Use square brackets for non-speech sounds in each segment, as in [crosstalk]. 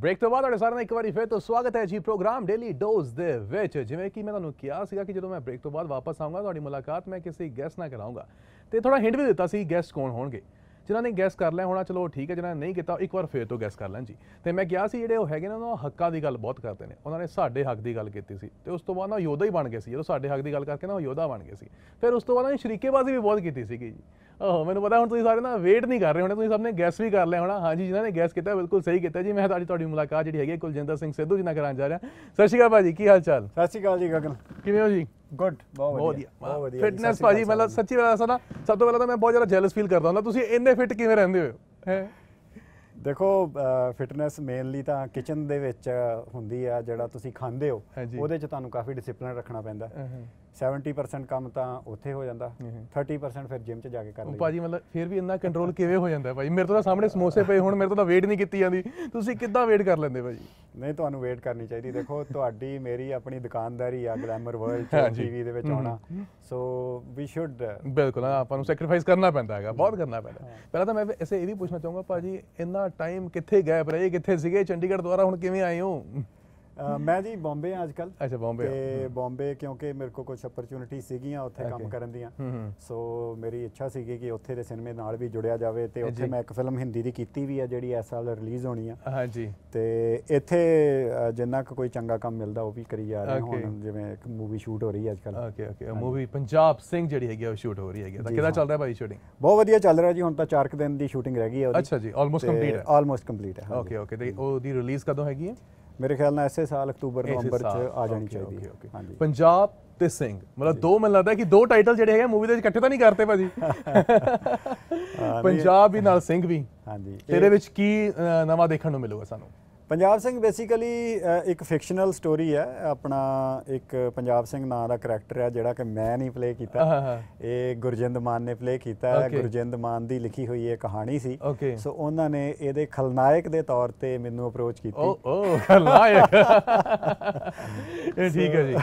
Break ਤੋਂ ਬਾਅਦ ਤੁਹਾਡੇ ਸਾਰਿਆਂ ਦਾ ਇੱਕ ਵਾਰੀ ਫਿਰ ਤੋਂ ਸਵਾਗਤ ਹੈ ਜੀ ਪ੍ਰੋਗਰਾਮ ਡੇਲੀ ਡੋਜ਼ ਦੇ ਵਿੱਚ। ਜਿਵੇਂ ਕਿ ਮੈਂ ਤੁਹਾਨੂੰ ਕਿਹਾ ਸੀਗਾ ਕਿ ਜਦੋਂ ਮੈਂ ਬ੍ਰੇਕ ਤੋਂ ਬਾਅਦ ਵਾਪਸ ਆਉਂਗਾ ਤੁਹਾਡੀ ਮੁਲਾਕਾਤ ਮੈਂ ਕਿਸੇ ਗੈਸਟ ਨਾਲ ਕਰਾਉਂਗਾ ਤੇ ਥੋੜਾ ਹਿੰਟ ਵੀ ਦਿੱਤਾ ਸੀ ਗੈਸਟ ਕੌਣ ਹੋਣਗੇ। ਜਿਨ੍ਹਾਂ ਨੇ ਗੈਸ ਕਰ ਲਿਆ ਹੋਣਾ, ਚਲੋ ਠੀਕ ਹੈ, ਜਿਨ੍ਹਾਂ ਨੇ ਨਹੀਂ ਕੀਤਾ, ਇੱਕ ਵਾਰ ਫੇਰ ਤੋਂ ਗੈਸ ਕਰ ਲੈਣ ਜੀ। ਤੇ ਮੈਂ ਕਿਹਾ ਸੀ ਜਿਹੜੇ ਉਹ ਹੈਗੇ ਨੇ, ਉਹਨਾਂ ਹੱਕਾਂ ਦੀ ਗੱਲ ਬਹੁਤ ਕਰਦੇ ਨੇ। ਉਹਨਾਂ ਨੇ ਸਾਡੇ ਹੱਕ ਦੀ ਗੱਲ ਕੀਤੀ ਸੀ। ਤੇ ਉਸ ਤੋਂ ਬਾਅਦ ਨਾ ਯੋਧਾ ਹੀ ਬਣ ਗਏ ਸੀ। ਜਦੋਂ ਸਾਡੇ ਹੱਕ ਦੀ ਗੱਲ ਕਰਕੇ ਨਾ ਉਹ ਯੋਧਾ ਬਣ ਗਏ ਸੀ। ਫਿਰ ਉਸ ਤੋਂ ਬਾਅਦ ਨਾ ਸ਼ਰੀਕੇਬਾਜ਼ੀ ਵੀ ਬਹੁਤ ਕੀਤੀ ਸੀਗੀ ਜੀ। ਓਹ ਮੈਨੂੰ ਪਤਾ ਹੁਣ ਤੁਸੀਂ ਸਾਰੇ ਨਾ ਵੇਟ ਨਹੀਂ ਕਰ ਰਹੇ ਹੋਣੇ ਤੁਸੀਂ ਸਭ ਨੇ ਗੈਸ ਵੀ ਕਰ ਲਿਆ ਹੋਣਾ। ਹਾਂਜੀ ਜਿਨ੍ਹਾਂ ਨੇ ਗੈਸ ਕੀਤਾ ਬਿਲਕੁਲ ਸਹੀ ਕੀਤਾ। ਜੀ ਮੈਂ ਤੁਹਾਡੀ ਤੁਹਾਡੀ ਮੁਲਾਕਾਤ ਜਿਹੜੀ ਹੈਗੀ ਕੁਲਜਿੰਦਰ ਸਿੰਘ ਸਿੱਧੂ ਜੀ ਨਾਲ ਕਰਾਂ ਜਾ ਰਿਹਾ। ਸਤਿ ਸ਼੍ਰੀ ਅਕਾਲ ਭਾਜੀ ਕੀ ਹਾਲ ਚਾਲ? ਸਤਿ ਸ਼੍ਰੀ ਅਕਾਲ ਜੀ ਗਗਨ। ਕਿਵੇਂ ਹੋ ਜੀ? ਗੁੱਡ ਬਹੁਤ ਬਹੁਤ ਵਧੀਆ। ਵਧੀਆ ਵਧੀਆ ਫਿਟਨੈਸ ਭਾਜੀ ਮਤਲਬ ਸੱਚੀ ਗੱਲ ਦੱਸਾਂ ਨਾ ਸਭ ਤੋਂ ਪਹਿਲਾਂ ਤਾਂ ਮੈਂ ਬਹੁਤ ਜ਼ਿਆਦਾ ਜੈਲਸ ਫੀਲ ਕਰਦਾ ਹੁੰਦਾ। ਤੁਸੀਂ ਇੰਨੇ ਫਿਟ ਕਿਵੇਂ ਰਹਿੰਦੇ ਹੋ? ਹੈ? ਦੇਖੋ ਫਿਟਨੈਸ ਮੇਨਲੀ ਤਾਂ ਕਿਚਨ ਦੇ ਵਿੱਚ ਹੁੰਦੀ ਆ ਜਿਹੜਾ ਤੁਸੀਂ ਖਾਂਦੇ ਹੋ। ਉਹਦੇ 'ਚ ਤੁਹਾਨੂੰ ਕਾਫੀ ਡਿਸਪਲਿਨ ਰੱਖਣਾ ਪੈਂਦਾ। 70% ਕੰਮ ਤਾਂ ਉੱਥੇ ਹੋ ਜਾਂਦਾ 30% ਫਿਰ ਜਿਮ 'ਚ ਜਾ ਕੇ ਕਰ ਲਈਦਾ। ਭਾਜੀ ਮਤਲਬ ਫਿਰ ਵੀ ਇੰਨਾ ਕੰਟਰੋਲ ਕਿਵੇਂ ਹੋ ਜਾਂਦਾ ਭਾਜੀ? ਮੇਰੇ ਤੋਂ ਤਾਂ ਸਾਹਮਣੇ ਸਮੋਸੇ ਪਏ ਹੁਣ ਮੇਰੇ ਤੋਂ ਤਾਂ ਵੇਟ ਨਹੀਂ ਕੀਤੀ ਜਾਂਦੀ। ਤੁਸੀਂ ਕਿੱਦਾਂ ਵੇਟ ਕਰ ਲੈਂਦੇ ਭਾਜੀ? ਨਹੀਂ ਤੁਹਾਨੂੰ ਵੇਟ ਕਰਨੀ ਚਾਹੀਦੀ। ਦੇਖੋ [laughs] ਤੁਹਾਡੀ ਮੇਰੀ ਆਪਣੀ ਦੁਕਾਨਦਾਰੀ ਆ ਗਲੈਮਰ ਵਰਲਡ। ਟੀਵੀ ਦੇ ਵਿੱਚ ਆਉਣਾ। ਸੋ ਵੀ ਸ਼ੁੱਡ ਬਿਲਕੁਲ ਆਪਾਂ ਨੂੰ ਸੈਕਰੀਫਾਈਸ ਕਰਨਾ ਪੈਂਦਾ ਹੈਗਾ ਬਹੁਤ ਕਰਨਾ ਪੈਂਦਾ। ਪਹਿਲਾਂ ਤਾਂ ਮੈਂ ਐਸੇ ਇਹ ਵੀ ਪੁੱਛਣਾ ਚਾਹੂੰਗਾ ਭਾਜੀ ਇੰਨਾ ਟਾਈਮ ਕਿੱਥੇ ਗੈਪ ਰਹੇ? ਕਿੱਥੇ ਸੀਗੇ? ਚੰਡੀਗੜ੍ਹ ਦੁਆਰਾ ਹੁਣ ਕਿਵੇਂ ਆਏ ਹੋ? ਮੈਂ ਜੀ ਬੰਬੇ ਆ ਅੱਜਕੱਲ ਅੱਛਾ ਬੰਬੇ ਤੇ ਬੰਬੇ ਕਿਉਂਕਿ ਮੇਰੇ ਕੋ ਕੁਝ ਅਪਰਚੂਨਿਟੀ ਸੀਗੀਆਂ ਉੱਥੇ ਕੰਮ ਕਰਨ ਦੀਆਂ। ਸੋ ਮੇਰੀ ਇੱਛਾ ਸੀਗੀ ਕਿ ਉੱਥੇ ਦੇ ਸਿਨੇਮੇ ਨਾਲ ਵੀ ਜੁੜਿਆ ਜਾਵੇ ਤੇ ਉੱਥੇ ਮੈਂ ਇੱਕ ਫਿਲਮ ਹਿੰਦੀ ਦੀ ਕੀਤੀ ਵੀ ਆ ਜਿਹੜੀ ਇਸ ਸਾਲ ਰਿਲੀਜ਼ ਹੋਣੀ ਆ। ਹਾਂਜੀ ਤੇ ਇੱਥੇ ਜਿੰਨਾ ਕੋਈ ਚੰਗਾ ਕੰਮ ਮਿਲਦਾ ਉਹ ਵੀ ਕਰੀ ਜਾ ਰਹੇ ਹੁਣ ਜਿਵੇਂ ਇੱਕ ਮੂਵੀ ਸ਼ੂਟ ਹੋ ਰਹੀ ਹੈ ਅੱਜਕੱਲ okay okay movie Punjab Singh ਜਿਹੜੀ ਹੈਗੀ ਉਹ ਸ਼ੂਟ ਹੋ ਰਹੀ ਹੈਗੀ ਤਾਂ ਕਿਦਾਂ ਚੱਲ ਰਿਹਾ ਭਾਈ ਸ਼ੂਟਿੰਗ ਬਹੁਤ ਵਧੀਆ ਚੱਲ ਰਿਹਾ ਜੀ। ਹੁਣ ਤਾਂ 4 ਦਿਨ ਦੀ ਸ਼ੂਟਿੰਗ ਰਹਿ ਗਈ ਹੈ ਉਹਦੀ। ਅੱਛਾ ਜੀ ਆਲਮੋਸਟ ਕੰਪਲੀਟ ਆਲਮੋਸਟ ਕੰਪਲੀਟ ਹੈ ਓਕੇ ਓਕੇ ਤੇ ਉਹਦੀ ਰਿਲੀਜ਼ ਕਦੋਂ ਹੈਗੀ ਹੈ ਮੇਰੇ ਖਿਆਲ ਨਾਲ ਐਸੇ ਸਾਲ ਅਕਤੂਬਰ ਨਵੰਬਰ ਚ। ਆ ਜਾਣੀ ਚਾਹੀਦੀ ਹੈ. ਹਾਂਜੀ। ਪੰਜਾਬ ਤੇ ਸਿੰਘ। ਮਤਲਬ ਦੋ ਮੈਨੂੰ ਲੱਗਦਾ ਕਿ ਦੋ ਟਾਈਟਲ ਜਿਹੜੇ ਹੈਗੇ ਮੂਵੀ ਦੇ ਵਿੱਚ ਇਕੱਠੇ ਤਾਂ ਨਹੀਂ ਕਰਤੇ ਭਾਜੀ। [laughs] ਪੰਜਾਬ ਵੀ ਨਾਲ ਸਿੰਘ ਵੀ। ਹਾਂਜੀ। ਤੇ ਇਹਦੇ ਵਿੱਚ ਕੀ ਨਵਾਂ ਦੇਖਣ ਨੂੰ ਮਿਲੂਗਾ ਸਾਨੂੰ? ਪੰਜਾਬ ਸਿੰਘ ਬੇਸਿਕਲੀ ਇੱਕ ਫਿਕਸ਼ਨਲ ਸਟੋਰੀ ਹੈ। ਆਪਣਾ ਇੱਕ ਪੰਜਾਬ ਸਿੰਘ ਨਾਂ ਦਾ ਕੈਰੈਕਟਰ ਹੈ ਜਿਹੜਾ ਕਿ ਮੈਂ ਨਹੀਂ ਪਲੇ ਕੀਤਾ। ਇਹ ਗੁਰਜਿੰਦ ਮਾਨ ਨੇ ਪਲੇ ਕੀਤਾ ਹੈ. ਗੁਰਜਿੰਦ ਮਾਨ ਦੀ ਲਿਖੀ ਹੋਈ ਇਹ ਕਹਾਣੀ ਸੀ। ਸੋ ਉਹਨਾਂ ਨੇ ਇਹਦੇ ਖਲਨਾਇਕ ਦੇ ਤੌਰ ਤੇ ਮੈਨੂੰ ਅਪਰੋਚ ਕੀਤੀ। ਓ ਓ ਖਲਨਾਇਕ। [laughs] ਇਹ ਠੀਕ ਹੈ ਜੀ।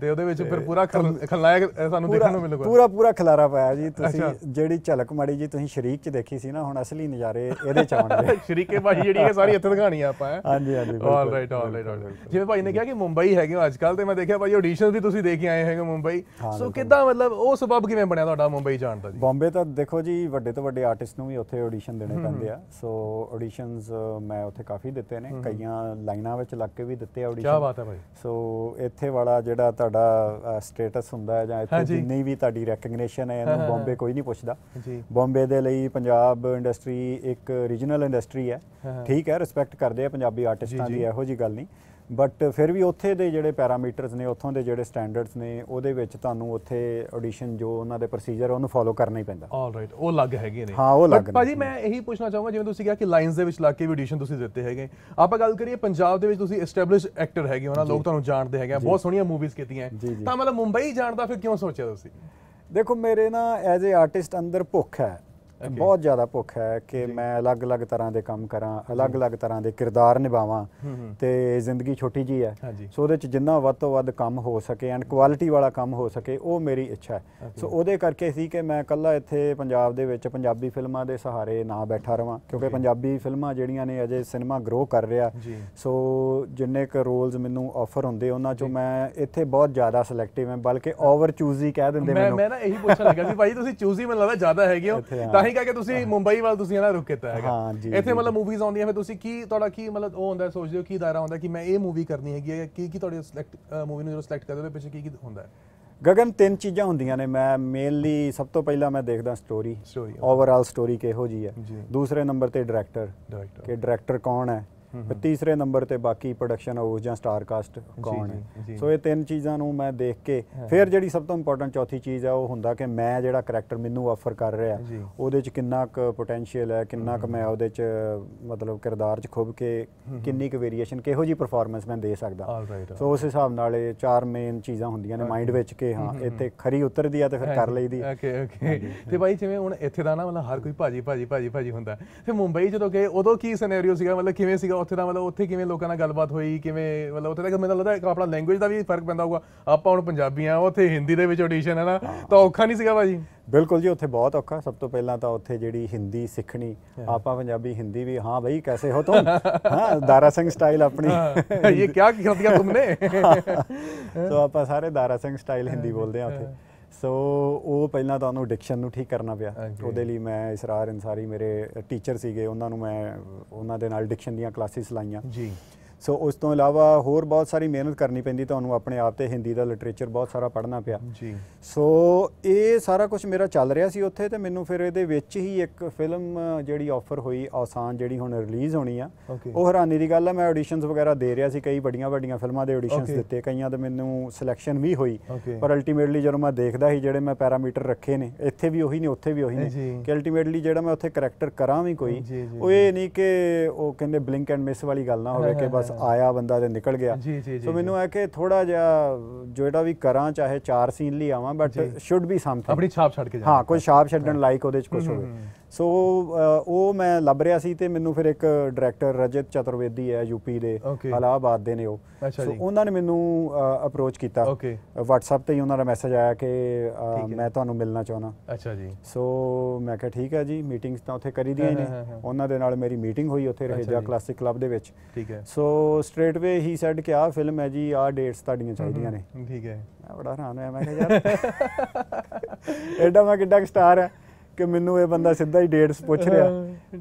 ਤੇ ਉਹਦੇ ਵਿੱਚ ਫਿਰ ਪੂਰਾ ਖਲ- ਖਲਨਾਇਕ ਸਾਨੂੰ ਦੇਖਣ ਨੂੰ ਮਿਲੂਗਾ। ਪੂਰਾ ਪੂਰਾ ਖਲਾਰਾ ਪਾਇਆ ਜੀ। ਤੁਸੀਂ। ਜਿਹੜੀ ਝਲਕ ਮਾੜੀ ਜੀ ਤੁਸੀਂ ਸ਼ਰੀਕ ਚ ਦੇਖੀ ਸੀ ਨਾ ਹੁਣ ਅਸਲੀ ਨਜ਼ਾਰੇ ਇਹਦੇ ਚ ਆਉਣਗੇ। [laughs] ਸ਼ਰੀਕੇ ਭਾਜੀ ਜਿਹੜੀ ਹੈ ਸਾਰੀ ਇੱਥੇ ਦਿਖਾਣੀ ਆ ਆਪਾਂ। ਹੈਂ? ਹਾਂਜੀ ਹਾਂਜੀ ਆਲ ਰਾਈਟ ਆਲ ਰਾਈਟ। ਜਿਵੇਂ ਭਾਈ ਨੇ ਕਿਹਾ ਕਿ ਮੁੰਬਈ ਹੈਗੇ ਹੋ ਅੱਜਕੱਲ ਤੇ ਮੈਂ ਦੇਖਿਆ ਭਾਈ ਆਡੀਸ਼ਨਸ ਵੀ ਤੁਸੀਂ ਦੇ ਕੇ ਆਏ ਹੈਗੇ ਮੁੰਬਈ। ਸੋ। ਕਿੱਦਾਂ ਮਤਲਬ ਉਹ ਸਬਬ ਕਿਵੇਂ ਬਣਿਆ ਤੁਹਾਡਾ ਮੁੰਬਈ ਜਾਣ ਦਾ ਜੀ? ਬੰਬੇ ਤਾਂ ਦੇਖੋ ਜੀ ਵੱਡੇ ਤੋਂ ਵੱਡੇ ਆਰਟਿਸਟ ਨੂੰ ਵੀ ਉੱਥੇ ਆਡੀਸ਼ਨ ਦੇਣੇ ਪੈਂਦੇ ਆ। ਸੋ ਆਡੀਸ਼ਨਸ ਮੈਂ ਉੱਥੇ ਕਾਫੀ ਦਿੱਤੇ ਨੇ। ਕਈਆਂ ਲਾਈਨਾਂ ਵਿੱਚ ਲੱਗ ਕੇ ਵੀ ਦਿੱਤੇ ਕੀ ਆਡੀਸ਼ਨ ਬਾਤ ਹੈ ਭਾਈ। ਸੋ ਇੱਥੇ ਵਾਲਾ ਜਿਹੜਾ ਤੁਹਾਡਾ ਸਟੇਟਸ ਹੁੰਦਾ ਹੈ ਜਾਂ ਇੱਥੇ। ਜਿੰਨੀ ਵੀ ਤੁਹਾਡੀ ਰੈਕਗਨੀਸ਼ਨ ਹੈ ਇਹਨੂੰ ਬੰਬੇ ਕੋਈ ਨਹੀਂ ਪੁੱਛਦਾ। ਜੀ। ਬੰਬੇ ਦੇ ਲਈ ਪੰਜਾਬ ਇੰਡਸਟਰੀ ਇੱਕ ਰੀਜਨਲ ਇੰਡਸਟਰੀ ਹੈ। ਹਾਂ। ਠੀਕ ਹੈ ਰਿਸਪੈਕਟ ਕਰਦੇ ਆ ਪੰਜਾਬੀ ਆਰਟਿਸਟਾਂ ਦੀ। ਇਹੋ ਜੀ ਗੱਲ ਨਹੀਂ। ਬਟ ਫਿਰ ਵੀ ਉੱਥੇ ਦੇ ਜਿਹੜੇ ਪੈਰਾਮੀਟਰਸ ਨੇ ਉੱਥੋਂ ਦੇ ਜਿਹੜੇ ਸਟੈਂਡਰਡਸ ਨੇ ਉਹਦੇ ਵਿੱਚ ਤੁਹਾਨੂੰ ਉੱਥੇ ਆਡੀਸ਼ਨ ਜੋ ਉਹਨਾਂ ਦੇ ਪ੍ਰੋਸੀਜਰ ਉਹਨੂੰ ਫੋਲੋ ਕਰਨਾ ਹੀ ਪੈਂਦਾ। ਆਲ ਰਾਈਟ ਉਹ ਲੱਗ ਹੈਗੇ ਨੇ। ਹਾਂ, ਉਹ ਲੱਗ ਨੇ। ਭਾਜੀ ਮੈਂ ਇਹੀ ਪੁੱਛਣਾ ਚਾਹੂੰਗਾ ਜਿਵੇਂ ਤੁਸੀਂ ਕਿਹਾ ਕਿ ਲਾਈਨਸ ਦੇ ਵਿੱਚ ਲੱਗ ਕੇ ਵੀ ਆਡੀਸ਼ਨ ਤੁਸੀਂ ਦਿੱਤੇ ਹੈਗੇ। ਆਪਾਂ ਗੱਲ ਕਰੀਏ ਪੰਜਾਬ ਦੇ ਵਿੱਚ ਤੁਸੀਂ ਐਸਟੈਬਲਿਸ਼ ਐਕਟਰ ਹੈਗੇ ਹੋ ਨਾ ਲੋਕ ਤੁਹਾਨੂੰ ਜਾਣਦੇ ਹੈਗੇ ਬਹੁਤ ਸੋਹਣੀਆਂ ਮੂਵੀਜ਼ ਕੀਤੀਆਂ। ਤਾਂ ਮਤਲਬ ਮੁੰਬਈ ਜਾਣ ਦਾ ਫਿਰ ਕਿਉਂ ਸੋਚਿਆ ਤੁਸੀਂ? ਦੇਖੋ ਮੇਰੇ ਨਾ ਐਜ਼ ਅ ਆਰਟਿਸਟ ਅੰਦਰ ਭੁੱਖ ਹੈ। ਬਹੁਤ ਜ਼ਿਆਦਾ ਭੁੱਖ ਹੈ ਕਿ ਮੈਂ ਅਲੱਗ-ਅਲੱਗ ਤਰ੍ਹਾਂ ਦੇ ਕੰਮ ਕਰਾਂ ਅਲੱਗ-ਅਲੱਗ ਤਰ੍ਹਾਂ ਦੇ ਕਿਰਦਾਰ ਨਿਭਾਵਾਂ ਤੇ ਜ਼ਿੰਦਗੀ ਛੋਟੀ ਜੀ ਹੈ। ਸੋ ਉਹਦੇ ਚ ਜਿੰਨਾ ਵੱਧ ਤੋਂ ਵੱਧ ਕੰਮ ਹੋ ਸਕੇ ਐਂਡ ਕੁਆਲਿਟੀ ਵਾਲਾ ਕੰਮ ਹੋ ਸਕੇ ਉਹ ਮੇਰੀ ਇੱਛਾ ਹੈ। ਸੋ ਉਹਦੇ ਕਰਕੇ ਸੀ ਕਿ ਮੈਂ ਇਕੱਲਾ ਇੱਥੇ ਪੰਜਾਬ ਦੇ ਵਿੱਚ ਪੰਜਾਬੀ ਫਿਲਮਾਂ ਦੇ ਸਹਾਰੇ ਨਾ ਬੈਠਾ ਰਵਾਂ ਕਿਉਂਕਿ ਪੰਜਾਬੀ ਫਿਲਮਾਂ ਜਿਹੜੀਆਂ ਨੇ ਅਜੇ ਸਿਨੇਮਾ ਗਰੋ ਕਰ ਰਿਹਾ। ਸੋ ਜਿੰਨੇ ਕ ਰੋਲਸ ਮੈਨੂੰ ਆਫਰ ਹੁੰਦੇ ਉਹਨਾਂ ਚੋਂ ਮੈਂ ਇੱਥੇ ਬਹੁਤ ਜ਼ਿਆਦਾ ਸਿਲੈਕਟਿਵ ਹਾਂ ਬਲਕਿ ਓਵਰ ਚੂਜ਼ੀ ਕਹਿ ਦਿੰਦੇ ਮੈਂ ਮੈਨੂੰ। ਮੈਂ ਨਾ ਇਹੀ ਪੁੱਛਣ ਲੱਗਾ ਸੀ ਭਾਈ ਤੁਸੀਂ ਚੂਜ਼ੀ ਮੈਨੂੰ ਲੱਗਦਾ ਜ਼ਿਆਦਾ ਹੈਗੇ ਹੋ ਇੱਥੇ ਹਾਂ। ਤਾਂ ਹੀ ਕਰਕੇ ਤੁਸੀਂ ਮੁੰਬਈ ਵੱਲ ਤੁਸੀਂ ਨਾ ਰੁਕ ਕੀਤਾ ਹੈਗਾ। ਇੱਥੇ ਮਤਲਬ ਮੂਵੀਜ਼ ਆਉਂਦੀਆਂ ਫਿਰ ਤੁਸੀਂ ਕੀ ਤੁਹਾਡਾ ਕੀ ਮਤਲਬ ਉਹ ਹੁੰਦਾ ਸੋਚਦੇ ਹੋ ਕੀ ਦਾਇਰਾ ਹੁੰਦਾ ਕਿ ਮੈਂ ਇਹ ਮੂਵੀ ਕਰਨੀ ਹੈਗੀ ਹੈ ਕੀ ਕੀ ਤੁਹਾਡੀ ਸਿਲੈਕਟ ਮੂਵੀ ਨੂੰ ਜਦੋਂ ਸਿਲੈਕਟ ਕਰਦੇ ਹੋ ਪਿੱਛੇ ਕੀ ਕੀ ਹੁੰਦਾ ਹੈ? ਗਗਨ ਤਿੰਨ ਚੀਜ਼ਾਂ ਹੁੰਦੀਆਂ ਨੇ। ਮੈਂ ਮੇਨਲੀ ਸਭ ਤੋਂ ਪਹਿਲਾਂ ਮੈਂ ਦੇਖਦਾ ਸਟੋਰੀ ਓਵਰਆਲ ਸਟੋਰੀ ਕਿਹੋ ਜੀ ਹੈ। ਦੂਸਰੇ ਨੰਬਰ ਤੇ ਡਾਇਰੈਕਟਰ ਕਿ ਡਾਇਰੈਕਟਰ ਕੌਣ ਹੈ? ਫਿਰ ਤੀਸਰੇ ਨੰਬਰ ਤੇ ਬਾਕੀ ਪ੍ਰੋਡਕਸ਼ਨ ਹਾਊਸ ਜਾਂ ਸਟਾਰ ਕਾਸਟ ਕੌਣ। ਹੈ। ਸੋ ਇਹ ਤਿੰਨ ਚੀਜ਼ਾਂ ਨੂੰ ਮੈਂ ਦੇਖ ਕੇ ਫਿਰ ਜਿਹੜੀ ਸਭ ਤੋਂ ਇੰਪੋਰਟੈਂਟ ਚੌਥੀ ਚੀਜ਼ ਹੈ ਉਹ ਹੁੰਦਾ ਕਿ ਮੈਂ ਜਿਹੜਾ ਕਰੈਕਟਰ ਮੈਨੂੰ ਆਫਰ ਕਰ ਰਿਹਾ। ਉਹਦੇ ਚ ਕਿੰਨਾ ਕੁ ਪੋਟੈਂਸ਼ੀਅਲ ਹੈ ਕਿੰਨਾ ਕੁ ਮੈਂ ਉਹਦੇ ਚ ਮਤਲਬ ਕਿਰਦਾਰ ਚ ਖੁੱਭ ਕੇ ਕਿੰਨੀ ਕੁ ਵੇਰੀਏਸ਼ਨ ਕਿਹੋ ਜੀ ਪਰਫਾਰਮੈਂਸ ਮੈਂ ਦੇ ਸਕਦਾ। ਸੋ ਉਸ ਹਿਸਾਬ ਨਾਲ ਇਹ ਚਾਰ ਮੇਨ ਚੀਜ਼ਾਂ ਹੁੰਦੀਆਂ ਨੇ ਮਾਈਂਡ ਵਿੱਚ ਕਿ ਹਾਂ ਇੱਥੇ ਖਰੀ ਉਤਰਦੀ ਆ ਤੇ ਫਿਰ ਕਰ ਲਈਦੀ ਓਕੇ ਓਕੇ ਤੇ ਭਾਈ ਜਿਵੇਂ ਹੁਣ ਇੱਥੇ ਦਾ ਨਾ ਮਤਲਬ ਹਰ ਕੋਈ ਭਾਜੀ ਭਾਜੀ ਭਾਜੀ ਭਾਜੀ ਹੁੰਦਾ। ਤੇ ਮੁੰਬਈ ਜਦੋਂ ਗਏ ਉਦੋਂ ਕੀ ਸਿਨੈਰੀਓ ਸੀਗਾ? ਮਤਲਬ ਕਿਵੇਂ ਸੀਗਾ ਉੱਥੇ ਦਾ ਮਤਲਬ ਉੱਥੇ ਕਿਵੇਂ ਲੋਕਾਂ ਨਾਲ ਗੱਲਬਾਤ ਹੋਈ ਕਿਵੇਂ ਮਤਲਬ ਉੱਥੇ ਦਾ ਮੈਨੂੰ ਲੱਗਦਾ ਆਪਣਾ ਲੈਂਗੁਏਜ ਦਾ ਵੀ ਫ਼ਰਕ ਪੈਂਦਾ ਹੋਊਗਾ। ਆਪਾਂ ਹੁਣ ਪੰਜਾਬੀ ਆ ਉੱਥੇ ਹਿੰਦੀ ਦੇ ਵਿੱਚ ਆਡੀਸ਼ਨ ਹੈ ਨਾ ਤਾਂ ਔਖਾ ਨਹੀਂ ਸੀਗਾ ਭਾਜੀ? ਬਿਲਕੁਲ ਜੀ ਉੱਥੇ ਬਹੁਤ ਔਖਾ। ਸਭ ਤੋਂ ਪਹਿਲਾਂ ਤਾਂ ਉੱਥੇ ਜਿਹੜੀ ਹਿੰਦੀ ਸਿੱਖਣੀ ਆਪਾਂ ਪੰਜਾਬੀ ਹਿੰਦੀ ਵੀ ਹਾਂ ਬਈ ਕੈਸੇ ਹੋ ਤੁਮ ਹਾਂ ਦਾਰਾ ਸਿੰਘ ਸਟਾਈਲ ਆਪਣੀ। ਇਹ ਕੀ ਕਰ ਤੁਮਨੇ? ਸੋ ਆਪਾਂ ਸਾਰੇ ਦਾਰਾ ਸਿੰਘ ਸਟਾਈਲ ਹਿੰਦੀ ਬੋਲਦੇ ਆ ਉੱਥੇ। ਸੋ ਉਹ ਪਹਿਲਾਂ ਤਾਂ ਉਹਨੂੰ ਡਿਕਸ਼ਨ ਨੂੰ ਠੀਕ ਕਰਨਾ ਪਿਆ. ਉਹਦੇ ਲਈ ਮੈਂ ਇਸਰਾਰ ਅਨਸਾਰੀ ਮੇਰੇ ਟੀਚਰ ਸੀਗੇ ਉਹਨਾਂ ਨੂੰ ਮੈਂ ਉਹਨਾਂ ਦੇ ਨਾਲ ਡਿਕਸ਼ਨ ਦੀਆਂ ਕਲਾਸਿਸ ਲਾਈਆਂ। जी ਸੋ ਉਸ ਤੋਂ ਇਲਾਵਾ ਹੋਰ ਬਹੁਤ ਸਾਰੀ ਮਿਹਨਤ ਕਰਨੀ ਪੈਂਦੀ ਤੁਹਾਨੂੰ ਆਪਣੇ ਆਪ ਤੇ ਹਿੰਦੀ ਦਾ ਲਿਟਰੇਚਰ ਬਹੁਤ ਸਾਰਾ ਪੜ੍ਹਨਾ ਪਿਆ ਸੋ ਇਹ ਸਾਰਾ ਕੁਝ ਮੇਰਾ ਚੱਲ ਰਿਹਾ ਸੀ ਉੱਥੇ ਤੇ ਮੈਨੂੰ ਫਿਰ ਇਹਦੇ ਵਿੱਚ ਹੀ ਇੱਕ ਫਿਲਮ ਜਿਹੜੀ ਆਫਰ ਹੋਈ ਆਸਾਨ ਜਿਹੜੀ ਹੁਣ ਰਿਲੀਜ਼ ਹੋਣੀ ਆ. ਉਹ ਹੈਰਾਨੀ ਦੀ ਗੱਲ ਹੈ ਮੈਂ ਆਡੀਸ਼ਨਸ ਵਗੈਰਾ ਦੇ ਰਿਹਾ ਸੀ ਕਈ ਵੱਡੀਆਂ ਵੱਡੀਆਂ ਫਿਲਮਾਂ ਦੇ ਆਡੀਸ਼ਨਸ. ਦਿੱਤੇ ਕਈਆਂ ਦੇ ਮੈਨੂੰ ਸਿਲੈਕਸ਼ਨ ਵੀ ਹੋਈ. ਪਰ ਅਲਟੀਮੇਟਲੀ ਜਦੋਂ ਮੈਂ ਦੇਖਦਾ ਸੀ ਜਿਹੜੇ ਮੈਂ ਪੈਰਾਮੀਟਰ ਰੱਖੇ ਨੇ ਇੱਥੇ ਵੀ ਉਹੀ ਨੇ ਉੱਥੇ ਵੀ ਉਹੀ। ਨੇ ਕਿ ਅਲਟੀਮੇਟਲੀ ਜਿਹੜਾ ਮੈਂ ਉੱਥੇ ਕਰੈਕਰ ਕਰਾਂ ਵੀ ਕੋਈ ਉਹ ਇਹ ਨਹੀਂ ਕਿ ਉਹ ਕਹਿੰਦੇ ਬਲਿੰਕ ਐਂਡ ਮਿਸ ਵਾਲੀ ਗੱਲ ਨਾ ਹੋਵੇ ਕਿ ਬਸ ਆਇਆ ਬੰਦਾ ਤੇ ਨਿਕਲ ਗਿਆ। ਸੋ ਮੈਨੂੰ ਹੈ ਕਿ ਥੋੜਾ ਜਿਹਾ ਜਿਹੜਾ ਵੀ ਕਰਾਂ ਚਾਹੇ ਚਾਰ ਸੀਨ ਲਈ ਆਵਾਂ ਬਟ ਸ਼ੁੱਡ ਬੀ ਸਮਥਿੰਗ ਆਪਣੀ ਛਾਪ ਛੱਡ ਕੇ ਜਾ ਹਾਂ ਕੋਈ ਛਾਪ ਛੱਡਣ ਲਾਇਕ ਉਹਦੇ ਚ ਕੁਝ ਹੋਵੇ। ਸੋ ਉਹ ਮੈਂ ਲੱਭ ਰਿਹਾ ਸੀ ਤੇ ਮੈਨੂੰ ਫਿਰ ਇੱਕ ਡਾਇਰੈਕਟਰ ਰਜਤ ਚਤੁਰਵੇਦੀ ਹੈ ਯੂਪੀ ਦੇ ਹਲਾਬਾਦ ਦੇ ਨੇ ਉਹ। ਸੋ ਉਹਨਾਂ ਨੇ ਮੈਨੂੰ ਅਪਰੋਚ ਕੀਤਾ। WhatsApp ਤੇ ਹੀ ਉਹਨਾਂ ਦਾ ਮੈਸੇਜ ਆਇਆ ਕਿ ਮੈਂ ਤੁਹਾਨੂੰ ਮਿਲਣਾ ਚਾਹੁੰਦਾ। ਅੱਛਾ ਜੀ। ਸੋ ਮੈਂ ਕਿਹਾ ਠੀਕ ਹੈ ਜੀ ਮੀਟਿੰਗਸ ਤਾਂ ਉੱਥੇ ਕਰੀ ਦੀਆਂ ਨੇ। ਉਹਨਾਂ ਦੇ ਨਾਲ ਮੇਰੀ ਮੀਟਿੰਗ ਹੋਈ ਉੱਥੇ ਰਹੇਜਾ ਕਲਾਸਿਕ ਕਲੱਬ ਦੇ ਵਿੱਚ। ਠੀਕ ਹੈ। ਸੋ ਸਟ੍ਰੇਟ ਵੇ ਹੀ ਸੈਡ ਕਿ ਆ ਫਿਲਮ ਹੈ ਜੀ ਆ ਡੇਟਸ ਤੁਹਾਡੀਆਂ ਚਾਹੀਦੀਆਂ ਨੇ। ਠੀਕ ਹੈ। ਬੜਾ ਹੈਰਾਨ ਹੋਇਆ ਮੈਂ ਕਿਹਾ ਯਾਰ [laughs] ਐਡਾ ਮੈਂ ਕਿੱਡਾ ਸਟਾਰ ਹੈ। ਕਿ ਮੈਨੂੰ ਇਹ ਬੰਦਾ ਸਿੱਧਾ ਹੀ ਡੇਟਸ ਪੁੱਛ ਰਿਹਾ।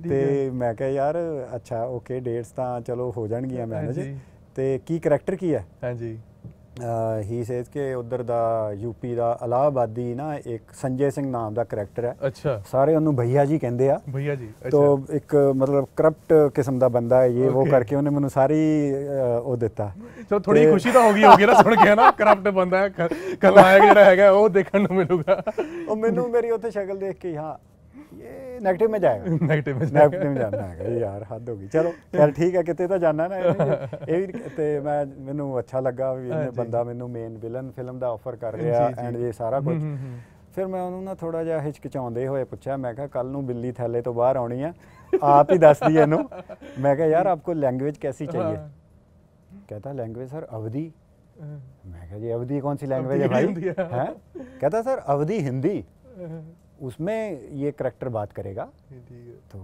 ਤੇ ਮੈਂ ਕਿਹਾ ਯਾਰ ਅੱਛਾ ਓਕੇ ਡੇਟਸ ਤਾਂ ਚਲੋ ਹੋ ਜਾਣਗੀਆਂ ਮੈਨੇਜ ਹਾਂਜੀ। ਤੇ ਕੀ ਕਰੈਕਟਰ ਕੀ ਹੈ? जी ਹੀ ਸੇਜ਼ ਕਿ ਉਧਰ ਦਾ ਯੂਪੀ ਦਾ ਅਲਾਹਾਬਾਦੀ ਨਾ ਇੱਕ ਸੰਜੇ ਸਿੰਘ ਨਾਮ ਦਾ ਕੈਰੈਕਟਰ ਹੈ। ਅੱਛਾ। ਸਾਰੇ ਉਹਨੂੰ ਭਈਆ ਜੀ ਕਹਿੰਦੇ ਆ। ਭਈਆ ਜੀ ਅੱਛਾ। ਤੋਂ ਇੱਕ ਮਤਲਬ ਕਰਪਟ ਕਿਸਮ ਦਾ ਬੰਦਾ ਹੈ ਇਹ ਉਹ ਕਰਕੇ ਉਹਨੇ ਮੈਨੂੰ ਸਾਰੀ ਉਹ ਦਿੱਤਾ। ਚਲੋ ਥੋੜੀ ਖੁਸ਼ੀ ਤਾਂ ਹੋ ਗਈ ਹੋਗੀ ਨਾ ਸੁਣ ਕੇ ਨਾ? ਕਰਪਟ ਬੰਦਾ ਹੈ ਖਲਨਾਇਕ ਜਿਹੜਾ ਹੈਗਾ ਉਹ ਦੇਖਣ ਨੂੰ ਮਿਲੂਗਾ। ਉਹ ਮੈਨੂੰ ਮੇਰੀ ਉੱਥੇ ਸ਼ਕਲ ਦੇਖ ਕੇ ਹਾਂ ये नेगेटिव में जाएगा नेगेटिव में नेगेटिव में ਜਾਣਾ ਹੈਗਾ ਯਾਰ ਹੱਦ ਹੋ ਗਈ। ਚਲੋ ਚਲ ਠੀਕ ਹੈ ਕਿਤੇ ਤਾਂ ਜਾਣਾ ਨਾ ਇਹ ਵੀ। ਤੇ ਮੈਂ ਮੈਨੂੰ ਅੱਛਾ ਲੱਗਾ ਵੀ ਇਹ ਬੰਦਾ ਮੈਨੂੰ ਮੇਨ ਵਿਲਨ ਫਿਲਮ ਦਾ ਆਫਰ ਕਰ ਰਿਹਾ ਐਂਡ ਇਹ ਸਾਰਾ ਕੁਝ ਫਿਰ ਮੈਂ ਉਹਨੂੰ ਨਾ ਥੋੜਾ ਜਿਹਾ ਹਿਚਕਿਚਾਉਂਦੇ ਹੋਏ ਪੁੱਛਿਆ ਮੈਂ ਕਿਹਾ ਕੱਲ ਨੂੰ ਬਿੱਲੀ ਥੱਲੇ ਤੋਂ ਬਾਹਰ ਆਉਣੀ ਆ ਆਪ ਹੀ ਦੱਸਦੀ ਇਹਨੂੰ। ਮੈਂ ਕਿਹਾ ਯਾਰ ਆਪਕੋ ਲੈਂਗੁਏਜ ਕੈਸੀ ਚਾਹੀਏ? ਕਹਤਾ ਲੈਂਗुएज सर अवधि मैं कहा जी अवधि कौन सी लैंग्वेज है भाई हैं कहता सर अवधि हिंदी उसमें ये करेक्टर बात करेगा ਠੀਕ ਹੈ तो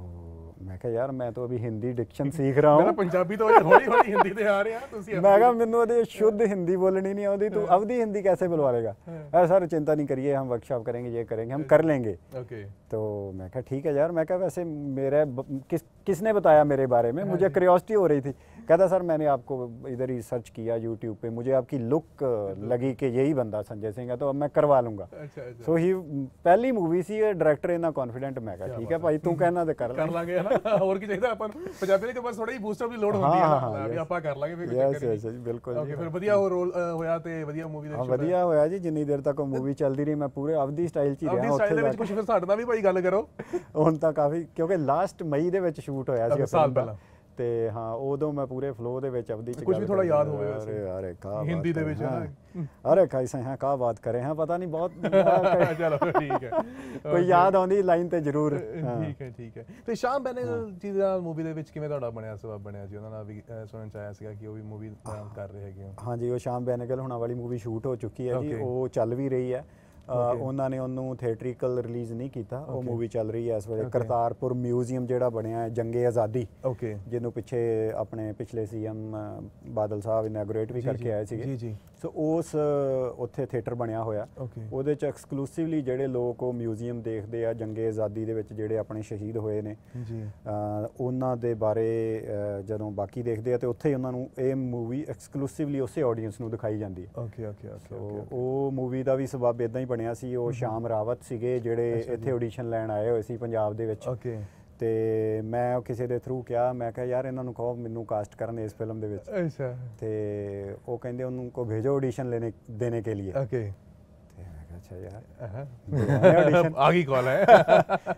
मैं कहा यार मैं तो अभी हिंदी डिक्शन सीख रहा ਮੇਰਾ हूँ ਪੰਜਾਬੀ ਤਾਂ ਹੌਲੀ ਹੌਲੀ ਹੌਲੀ ਹਿੰਦੀ ਤੇ ਆ ਰਿਹਾ ਤੁਸੀਂ मैं कहा मैंने ਉਹਦੇ शुद्ध हिंदी बोलनी नहीं आती तू अवधि हिंदी कैसे बुलवा लेगा हाँ। सर चिंता नहीं करिए हम वर्कशॉप करेंगे ये करेंगे हम कर लेंगे ਓਕੇ तो मैं कहा ठीक है यार मैं कहा वैसे मेरे ब- किस किसने बताया मेरे बारे में मुझे क्यूरियोसिटी हो रही थी कहता सर मैंने आपको इधर ही सर्च किया यूट्यूब पे मुझे आपकी लुक लगी कि यही बंदा संजय सिंह है तो अब मैं करवा लूंगा ਅੱਛਾ ਅੱਛਾ ਸੋ ਹੀ [laughs] ਪਹਿਲੀ ਮੂਵੀ ਸੀ ਇਹ ਡਾਇਰੈਕਟਰ ਇਹਨਾਂ ਕੌਨਫੀਡੈਂਟ ਮੈਂ ਕਿਹਾ ਕਿਆ ਠੀਕ ਹੈ ਬਾਤ ਭਾਈ ਤੂੰ ਕਹਿਣਾ ਤੇ ਕਰ ਲੈ ਕਰ ਲਾਂਗੇ ਹਨਾ ਹੋਰ ਕੀ ਚਾਹੀਦਾ ਆਪਾਂ ਨੂੰ ਪੰਜਾਬੀ ਵਿੱਚ ਬਸ ਥੋੜਾ ਹੀ ਬੂਸਟਰ ਦੀ ਲੋੜ ਹੁੰਦੀ ਹੈ ਹਾਂ, ਨਾ ਹਾਂ, ਲੈ ਵੀ yes. ਆਪਾਂ ਕਰ ਲਾਂਗੇ ਫਿਰ ਕੋਈ ਯੈਸ ਚੱਕਰ ਯੈਸ ਨਹੀਂ ਬਿਲਕੁਲ ਓਕੇ ਜੀ ਫਿਰ ਵਧੀਆ ਉਹ ਰੋਲ ਹੋਇਆ ਤੇ ਵਧੀਆ ਮੂਵੀ ਦੇ ਹਾਂ ਵਿੱਚ ਵਧੀਆ ਹੋਇਆ ਜੀ ਜਿੰਨੀ ਦੇਰ ਤੱਕ ਉਹ ਮੂਵੀ ਚੱਲਦੀ ਰਹੀ ਮੈਂ ਪੂਰੇ ਅਵਧੀ ਸਟਾਈਲ 'ਚ ਹੀ ਆਪਣੀ ਰਿਹਾ ਸਟਾਈਲ ਦੇ ਉੱਥੇ ਵਿੱਚ ਕੁਝ ਫਿਰ ਸਾਡੇ ਨਾਲ ਵੀ ਭਾਈ ਗੱਲ ਕਰੋ ਹੁਣ ਤਾਂ ਕਾਫੀ ਕਿਉਂਕਿ ਲਾਸਟ ਮਈ ਦੇ ਵਿੱਚ ਸ਼ੂਟ ਹੋਇਆ ਸੀ ਅੱਛਾ, ਇਹ ਸਾਲ film ਦਾ। ਪਹਿਲਾਂ। ਤੇ ਹਾਂ ਉਦੋਂ ਮੈਂ ਪੂਰੇ ਫਲੋ ਦੇ ਵਿੱਚ ਅਵਧੀ 'ਚ ਕੁਝ ਵੀ ਥੋੜਾ ਯਾਦ। ਹੋਵੇ ਵੈਸੇ। ਅਰੇ ਅਰੇ ਕਾ ਹਿੰਦੀ ਦੇ ਵਿੱਚ ਅਰੇ ਕਾਇਸੇ ਹਾਂ ਕਾ ਬਾਤ ਕਰੇ। ਹਾਂ ਪਤਾ ਨਹੀਂ ਬਹੁਤ [laughs] ਚਲੋ ਠੀਕ ਹੈ। ਕੋਈ ਯਾਦ ਆਉਂਦੀ ਲਾਈਨ ਤੇ ਜ਼ਰੂਰ। ਠੀਕ ਹੈ ਠੀਕ ਹੈ। ਤੇ ਸ਼ਾਮ ਬੈਨਲ ਜੀ ਦਾ ਮੂਵੀ ਦੇ ਵਿੱਚ ਕਿਵੇਂ ਤੁਹਾਡਾ ਬਣਿਆ ਸਬਬ ਬਣਿਆ ਜੀ ਉਹਨਾਂ ਨਾਲ ਵੀ ਸੁਣਨ ਚ ਆਇਆ ਸੀਗਾ ਕਿ ਉਹ ਵੀ ਮੂਵੀ ਕਰ ਰਹੇ ਹੈਗੇ ਹੋ ਹਾਂਜੀ ਉਹ ਸ਼ਾਮ ਬੈਨਗਲ ਹੁਣਾਂ ਵਾਲੀ ਮੂਵੀ ਸ਼ੂਟ ਹੋ ਚੁੱਕੀ ਹੈ ਜੀ. ਉਹ ਚੱਲ ਵੀ ਰਹੀ ਹੈ. ਉਹਨਾਂ ਨੇ ਉਹਨੂੰ ਥੀਏਟ੍ਰਿਕਲ ਰਿਲੀਜ਼ ਨਹੀਂ ਕੀਤਾ। ਉਹ. ਮੂਵੀ ਚੱਲ ਰਹੀ ਹੈ ਇਸ ਵੇਲੇ. ਕਰਤਾਰਪੁਰ ਮਿਊਜ਼ੀਅਮ ਜਿਹੜਾ ਬਣਿਆ ਹੈ ਜੰਗੇ ਆਜ਼ਾਦੀ। ਓਕੇ ਜਿਹਨੂੰ ਪਿੱਛੇ ਆਪਣੇ ਪਿਛਲੇ ਸੀਐਮ ਬਾਦਲ ਸਾਹਿਬ ਇਨੈਗੋਰੇਟ ਵੀ ਕਰਕੇ ਆਏ ਸੀਗੇ। ਜੀ ਜੀ। ਸੋ ਉਸ ਉੱਥੇ ਥੀਏਟਰ ਬਣਿਆ ਹੋਇਆ। ਉਹਦੇ ਚ ਐਕਸਕਲੂਸਿਵਲੀ ਜਿਹੜੇ ਲੋਕ ਉਹ ਮਿਊਜ਼ੀਅਮ ਦੇਖਦੇ ਆ ਜੰਗੇ ਆਜ਼ਾਦੀ ਦੇ ਵਿੱਚ ਜਿਹੜੇ ਆਪਣੇ ਸ਼ਹੀਦ ਹੋਏ ਨੇ। ਜੀ। ਉਹਨਾਂ ਦੇ ਬਾਰੇ ਜਦੋਂ ਬਾਕੀ ਦੇਖਦੇ ਆ ਤੇ ਉੱਥੇ ਹੀ ਉਹਨਾਂ ਨੂੰ ਇਹ ਮੂਵੀ ਐਕਸਕਲੂਸਿਵਲੀ ਉਸੇ ਆਡੀਅנס ਨੂੰ ਦਿਖਾਈ ਜਾਂਦੀ ਹੈ। ਓਕੇ ਓਕੇ ਓਕੇ ਸੋ ਉਹ ਮੂਵੀ ਦਾ ਵੀ ਸਬਬ ਇਦਾਂ ਹੀ ਬਣਿਆ ਸੀ ਉਹ ਸ਼ਾਮ ਰਾਵਤ ਸੀਗੇ ਜਿਹੜੇ। ਇੱਥੇ ਆਡੀਸ਼ਨ ਲੈਣ ਆਏ ਹੋਏ ਸੀ ਪੰਜਾਬ ਦੇ ਵਿੱਚ। ਓਕੇ ਤੇ ਮੈਂ ਉਹ ਕਿਸੇ ਦੇ ਥਰੂ ਕਿਹਾ ਮੈਂ ਕਿਹਾ ਯਾਰ ਇਹਨਾਂ ਨੂੰ ਕਹੋ ਮੈਨੂੰ ਕਾਸਟ ਕਰਨ ਇਸ ਫਿਲਮ ਦੇ ਵਿੱਚ। ਅੱਛਾ। ਤੇ ਉਹ ਕਹਿੰਦੇ ਉਹਨੂੰ ਕੋ ਭੇਜੋ ਆਡੀਸ਼ਨ ਲੈਣੇ ਦੇਣੇ ਕੇ लिए ਓਕੇ ਅੱਛਾ ਯਾਰ audition [laughs] ਆ ਗਈ ਕਾਲ ਹੈ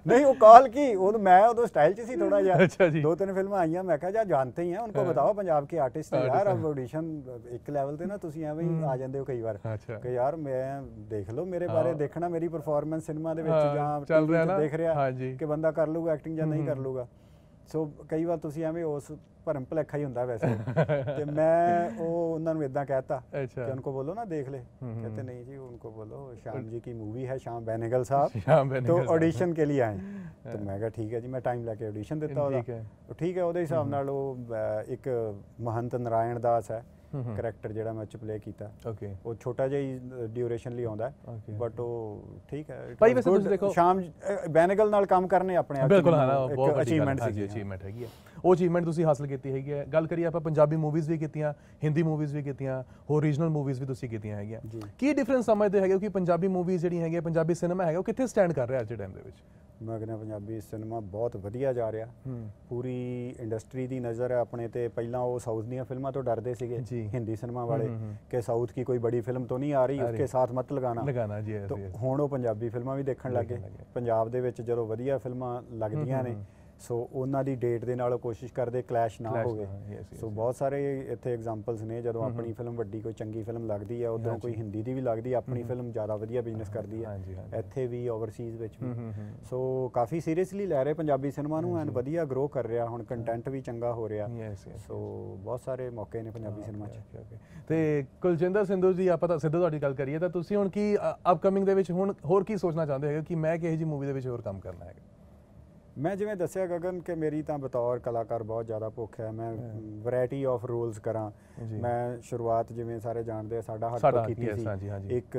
नहीं वो कॉल की वो तो मैं तो स्टाइल ची थोड़ा यार अच्छा जी। दो तीन फिल्म आई हैं मैं कहा यार जानते ही हैं उनको हाँ। बताओ पंजाब के आर्टिस्ट Artist यार हैं। अब ऑडिशन ਇੱਕ ਲੈਵਲ ਤੇ ਨਾ ਤੁਸੀਂ ਐਵੇਂ ਹੀ ਆ ਜਾਂਦੇ ਹੋ ਕਈ ਵਾਰ ਅੱਛਾ ਕਿ ਯਾਰ ਮੈਂ ਦੇਖ ਲਓ ਮੇਰੇ ਬਾਰੇ ਹਾਂ। ਦੇਖਣਾ ਮੇਰੀ ਪਰਫਾਰਮੈਂਸ ਸਿਨੇਮਾ ਦੇ ਵਿੱਚ ਹਾਂ, ਜਾਂ ਚੱਲ TV ਰਿਹਾ ਤੇ ਨਾ। ਦੇਖ ਰਿਹਾ ਹਾਂਜੀ। ਕਿ ਬੰਦਾ ਕਰ ਲੂਗਾ ਐਕਟਿੰਗ ਜਾਂ ਨਹੀਂ ਹਮ, ਕਰ ਹਮ। ਲੂਗਾ ਸੋ ਕਈ ਵਾਰ ਤੁਸੀਂ ਐਵੇਂ ਉਸ ਭਰਮ ਭਲੇਖਾ ਹੀ ਹੁੰਦਾ ਵੈਸੇ। ਤੇ ਮੈਂ ਉਹ ਉਹਨਾਂ ਨੂੰ ਇਦਾਂ ਕਹਿਤਾ ਕਿ ਉਨਕੋ ਬੋਲੋ ਨਾ ਦੇਖ ਲੈ। ਕਹਿੰਦੇ ਨਹੀਂ ਜੀ ਉਨਕੋ ਬੋਲੋ ਸ਼ਾਮ ਜੀ ਕੀ ਮੂਵੀ ਹੈ ਸ਼ਾਮ ਬੈਨੇਗਲ ਸਾਹਿਬ। ਤੋਂ ਆਡੀਸ਼ਨ ਕੇ ਲਈ ਆਏ। ਤੇ ਮੈਂ ਕਿਹਾ ਠੀਕ ਹੈ ਜੀ ਮੈਂ ਟਾਈਮ ਲੈ ਕੇ ਆਡੀਸ਼ਨ ਦਿੱਤਾ ਉਹਦਾ। ਠੀਕ ਹੈ ਉਹਦੇ ਹਿਸਾਬ ਨਾਲ ਉਹ ਇੱਕ ਮਹੰਤ ਨਰਾਇਣ ਦਾਸ ਹੈ। ਕਰੈਕਟਰ ਜਿਹੜਾ ਮੈਂ ਚ ਪਲੇ ਕੀਤਾ। ਓਕੇ ਉਹ ਛੋਟਾ ਜਿਹਾ ਹੀ ਡਿਊਰੇਸ਼ਨ ਲਈ ਆਉਂਦਾ. ਬਟ ਉਹ ਠੀਕ ਹੈ ਭਾਈ ਵੈਸੇ. ਤੁਸੀਂ ਦੇਖੋ- ਸ਼ਾਮ ਬੈਨੇਗਲ ਨਾਲ ਕੰਮ ਕਰਨੇ ਆਪਣੇ ਆਪ ਬਿਲਕੁਲ ਹਾਂ ਬਹੁਤ ਸੀਗੀ, ਹਾਂ। ਅਚੀਵਮੈਂਟ ਹੈਗੀ ਹੈ। ਉਹ ਅਚੀਵਮੈਂਟ ਤੁਸੀਂ ਹਾਸਲ ਕੀਤੀ ਹੈਗੀ ਹੈ। ਗੱਲ ਕਰੀਏ ਆਪਾਂ ਪੰਜਾਬੀ ਮੂਵੀਜ਼ ਵੀ ਕੀਤੀਆਂ ਹਿੰਦੀ ਮੂਵੀਜ਼ ਵੀ ਕੀਤੀਆਂ ਹੋਰ ਰੀਜਨਲ ਮੂਵੀਜ਼ ਵੀ ਤੁਸੀਂ ਕੀਤੀਆਂ ਹੈਗੀਆਂ। ਕੀ ਡਿਫਰੈਂਸ ਸਮਝਦੇ ਹੈਗੇ ਕਿ ਪੰਜਾਬੀ ਮੂਵੀਜ਼ ਜਿਹੜੀ ਹੈਗੀ ਪੰਜਾਬੀ ਸਿਨੇਮਾ ਹੈਗਾ ਉਹ ਕਿੱਥੇ ਸਟੈਂਡ ਕਰ ਰਿਹਾ ਅੱਜ ਦੇ ਟਾਈਮ ਦੇ ਵਿੱਚ? ਮੈਂ ਕਹਿੰਦਾ ਪੰਜਾਬੀ ਸਿਨੇਮਾ ਬਹੁਤ ਵਧੀਆ ਜਾ ਰਿਹਾ। ਪੂਰੀ ਇੰਡਸਟਰੀ ਦੀ ਨਜ਼ਰ ਹੈ ਆਪਣੇ ਤੇ। ਪਹਿਲਾਂ ਉਹ ਸਾਊਥ ਦੀਆਂ ਫਿਲਮਾਂ ਤੋਂ ਡਰਦੇ ਸੀਗੇ ਹਿੰਦੀ ਸਿਨੇਮਾ ਵਾਲੇ ਕਿ ਸਾਊਥ ਕੀ ਕੋਈ ਬੜੀ ਫਿਲਮ ਤੋਂ ਨਹੀਂ ਆ ਰਹੀ ਉਸਕੇ ਸਾਥ ਮਤ ਲਗਾਣਾ ਲਗਾਣਾ ਜੀ ਹੁਣ ਉਹ ਪੰਜਾਬੀ ਫਿਲਮਾਂ ਵੀ ਦੇਖਣ ਲੱਗੇ ਪੰਜਾਬ ਦੇ ਵਿੱਚ ਜਦੋਂ ਵਧੀਆ ਫਿਲਮਾਂ ਲੱਗਦੀਆਂ ਨੇ ਸੋ ਉਹਨਾਂ ਦੀ ਡੇਟ ਦੇ ਨਾਲ ਕੋਸ਼ਿਸ਼ ਕਰਦੇ ਕਲੈਸ਼ ਨਾ Clash ਹੋਵੇ ਨਾ ਹੋਵੇ, yes, yes, ਸੋ yes. ਬਹੁਤ ਸਾਰੇ ਇੱਥੇ ਐਗਜ਼ਾਮਪਲਸ ਨੇ ਜਦੋਂ। ਆਪਣੀ ਫਿਲਮ ਵੱਡੀ ਕੋਈ ਚੰਗੀ ਫਿਲਮ ਲੱਗਦੀ ਹੈ ਉਧਰੋਂ। ਕੋਈ ਹਿੰਦੀ ਦੀ ਵੀ ਲੱਗਦੀ ਹੈ ਆਪਣੀ। ਫਿਲਮ ਜ਼ਿਆਦਾ ਵਧੀਆ ਬਿਜ਼ਨਸ ਕਰਦੀ ਹੈ ਹਾਂਜੀ, ਹਾਂਜੀ। ਇੱਥੇ ਵੀ ਓਵਰਸੀਜ਼ ਵਿੱਚ ਵੀ ਸੋ ਕਾਫੀ ਸੀਰੀਅਸਲੀ ਲੈ ਰਹੇ ਪੰਜਾਬੀ ਸਿਨੇਮਾ ਨੂੰ ਹਾਂਜੀ। ਵਧੀਆ ਗਰੋ ਕਰ ਰਿਹਾ ਹੁਣ ਕੰਟੈਂਟ ਵੀ ਚੰਗਾ ਹੋ ਰਿਹਾ ਸੋ ਬਹੁਤ ਸਾਰੇ ਮੌਕੇ ਨੇ ਪੰਜਾਬੀ ਸਿਨੇਮਾ 'ਚ। ਤੇ ਕੁਲਜਿੰਦਰ ਸਿੰਧੂ ਜੀ ਆਪਾਂ ਤਾਂ ਸਿੱਧੂ ਤੁਹਾਡੀ ਗੱਲ ਕਰੀਏ ਤਾਂ ਤੁਸੀਂ ਹੁਣ ਕੀ ਅਪਕਮਿੰਗ ਦੇ ਵਿੱਚ ਹੁਣ ਹੋਰ ਕੀ ਸੋਚਣਾ ਚਾਹੁੰਦੇ ਹੋ ਕਿ ਮੈਂ ਕਿਹੋ ਜੀ ਮੂਵੀ ਦੇ ਵਿੱਚ ਹੋਰ ਕੰਮ ਕਰਨਾ ਹੈਗਾ ਮੈਂ ਜਿਵੇਂ ਦੱਸਿਆ ਗਗਨ ਕਿ ਮੇਰੀ ਤਾਂ ਬਤੌਰ ਕਲਾਕਾਰ ਬਹੁਤ ਜ਼ਿਆਦਾ ਭੁੱਖ ਹੈ ਮੈਂ ਵੈਰਾਈਟੀ ਆਫ ਰੋਲਸ ਕਰਾਂ। ਮੈਂ ਸ਼ੁਰੂਆਤ ਜਿਵੇਂ ਸਾਰੇ ਜਾਣਦੇ ਆ ਸਾਡਾ ਹੱਥ ਕੀਤੀ ਸੀ। ਇੱਕ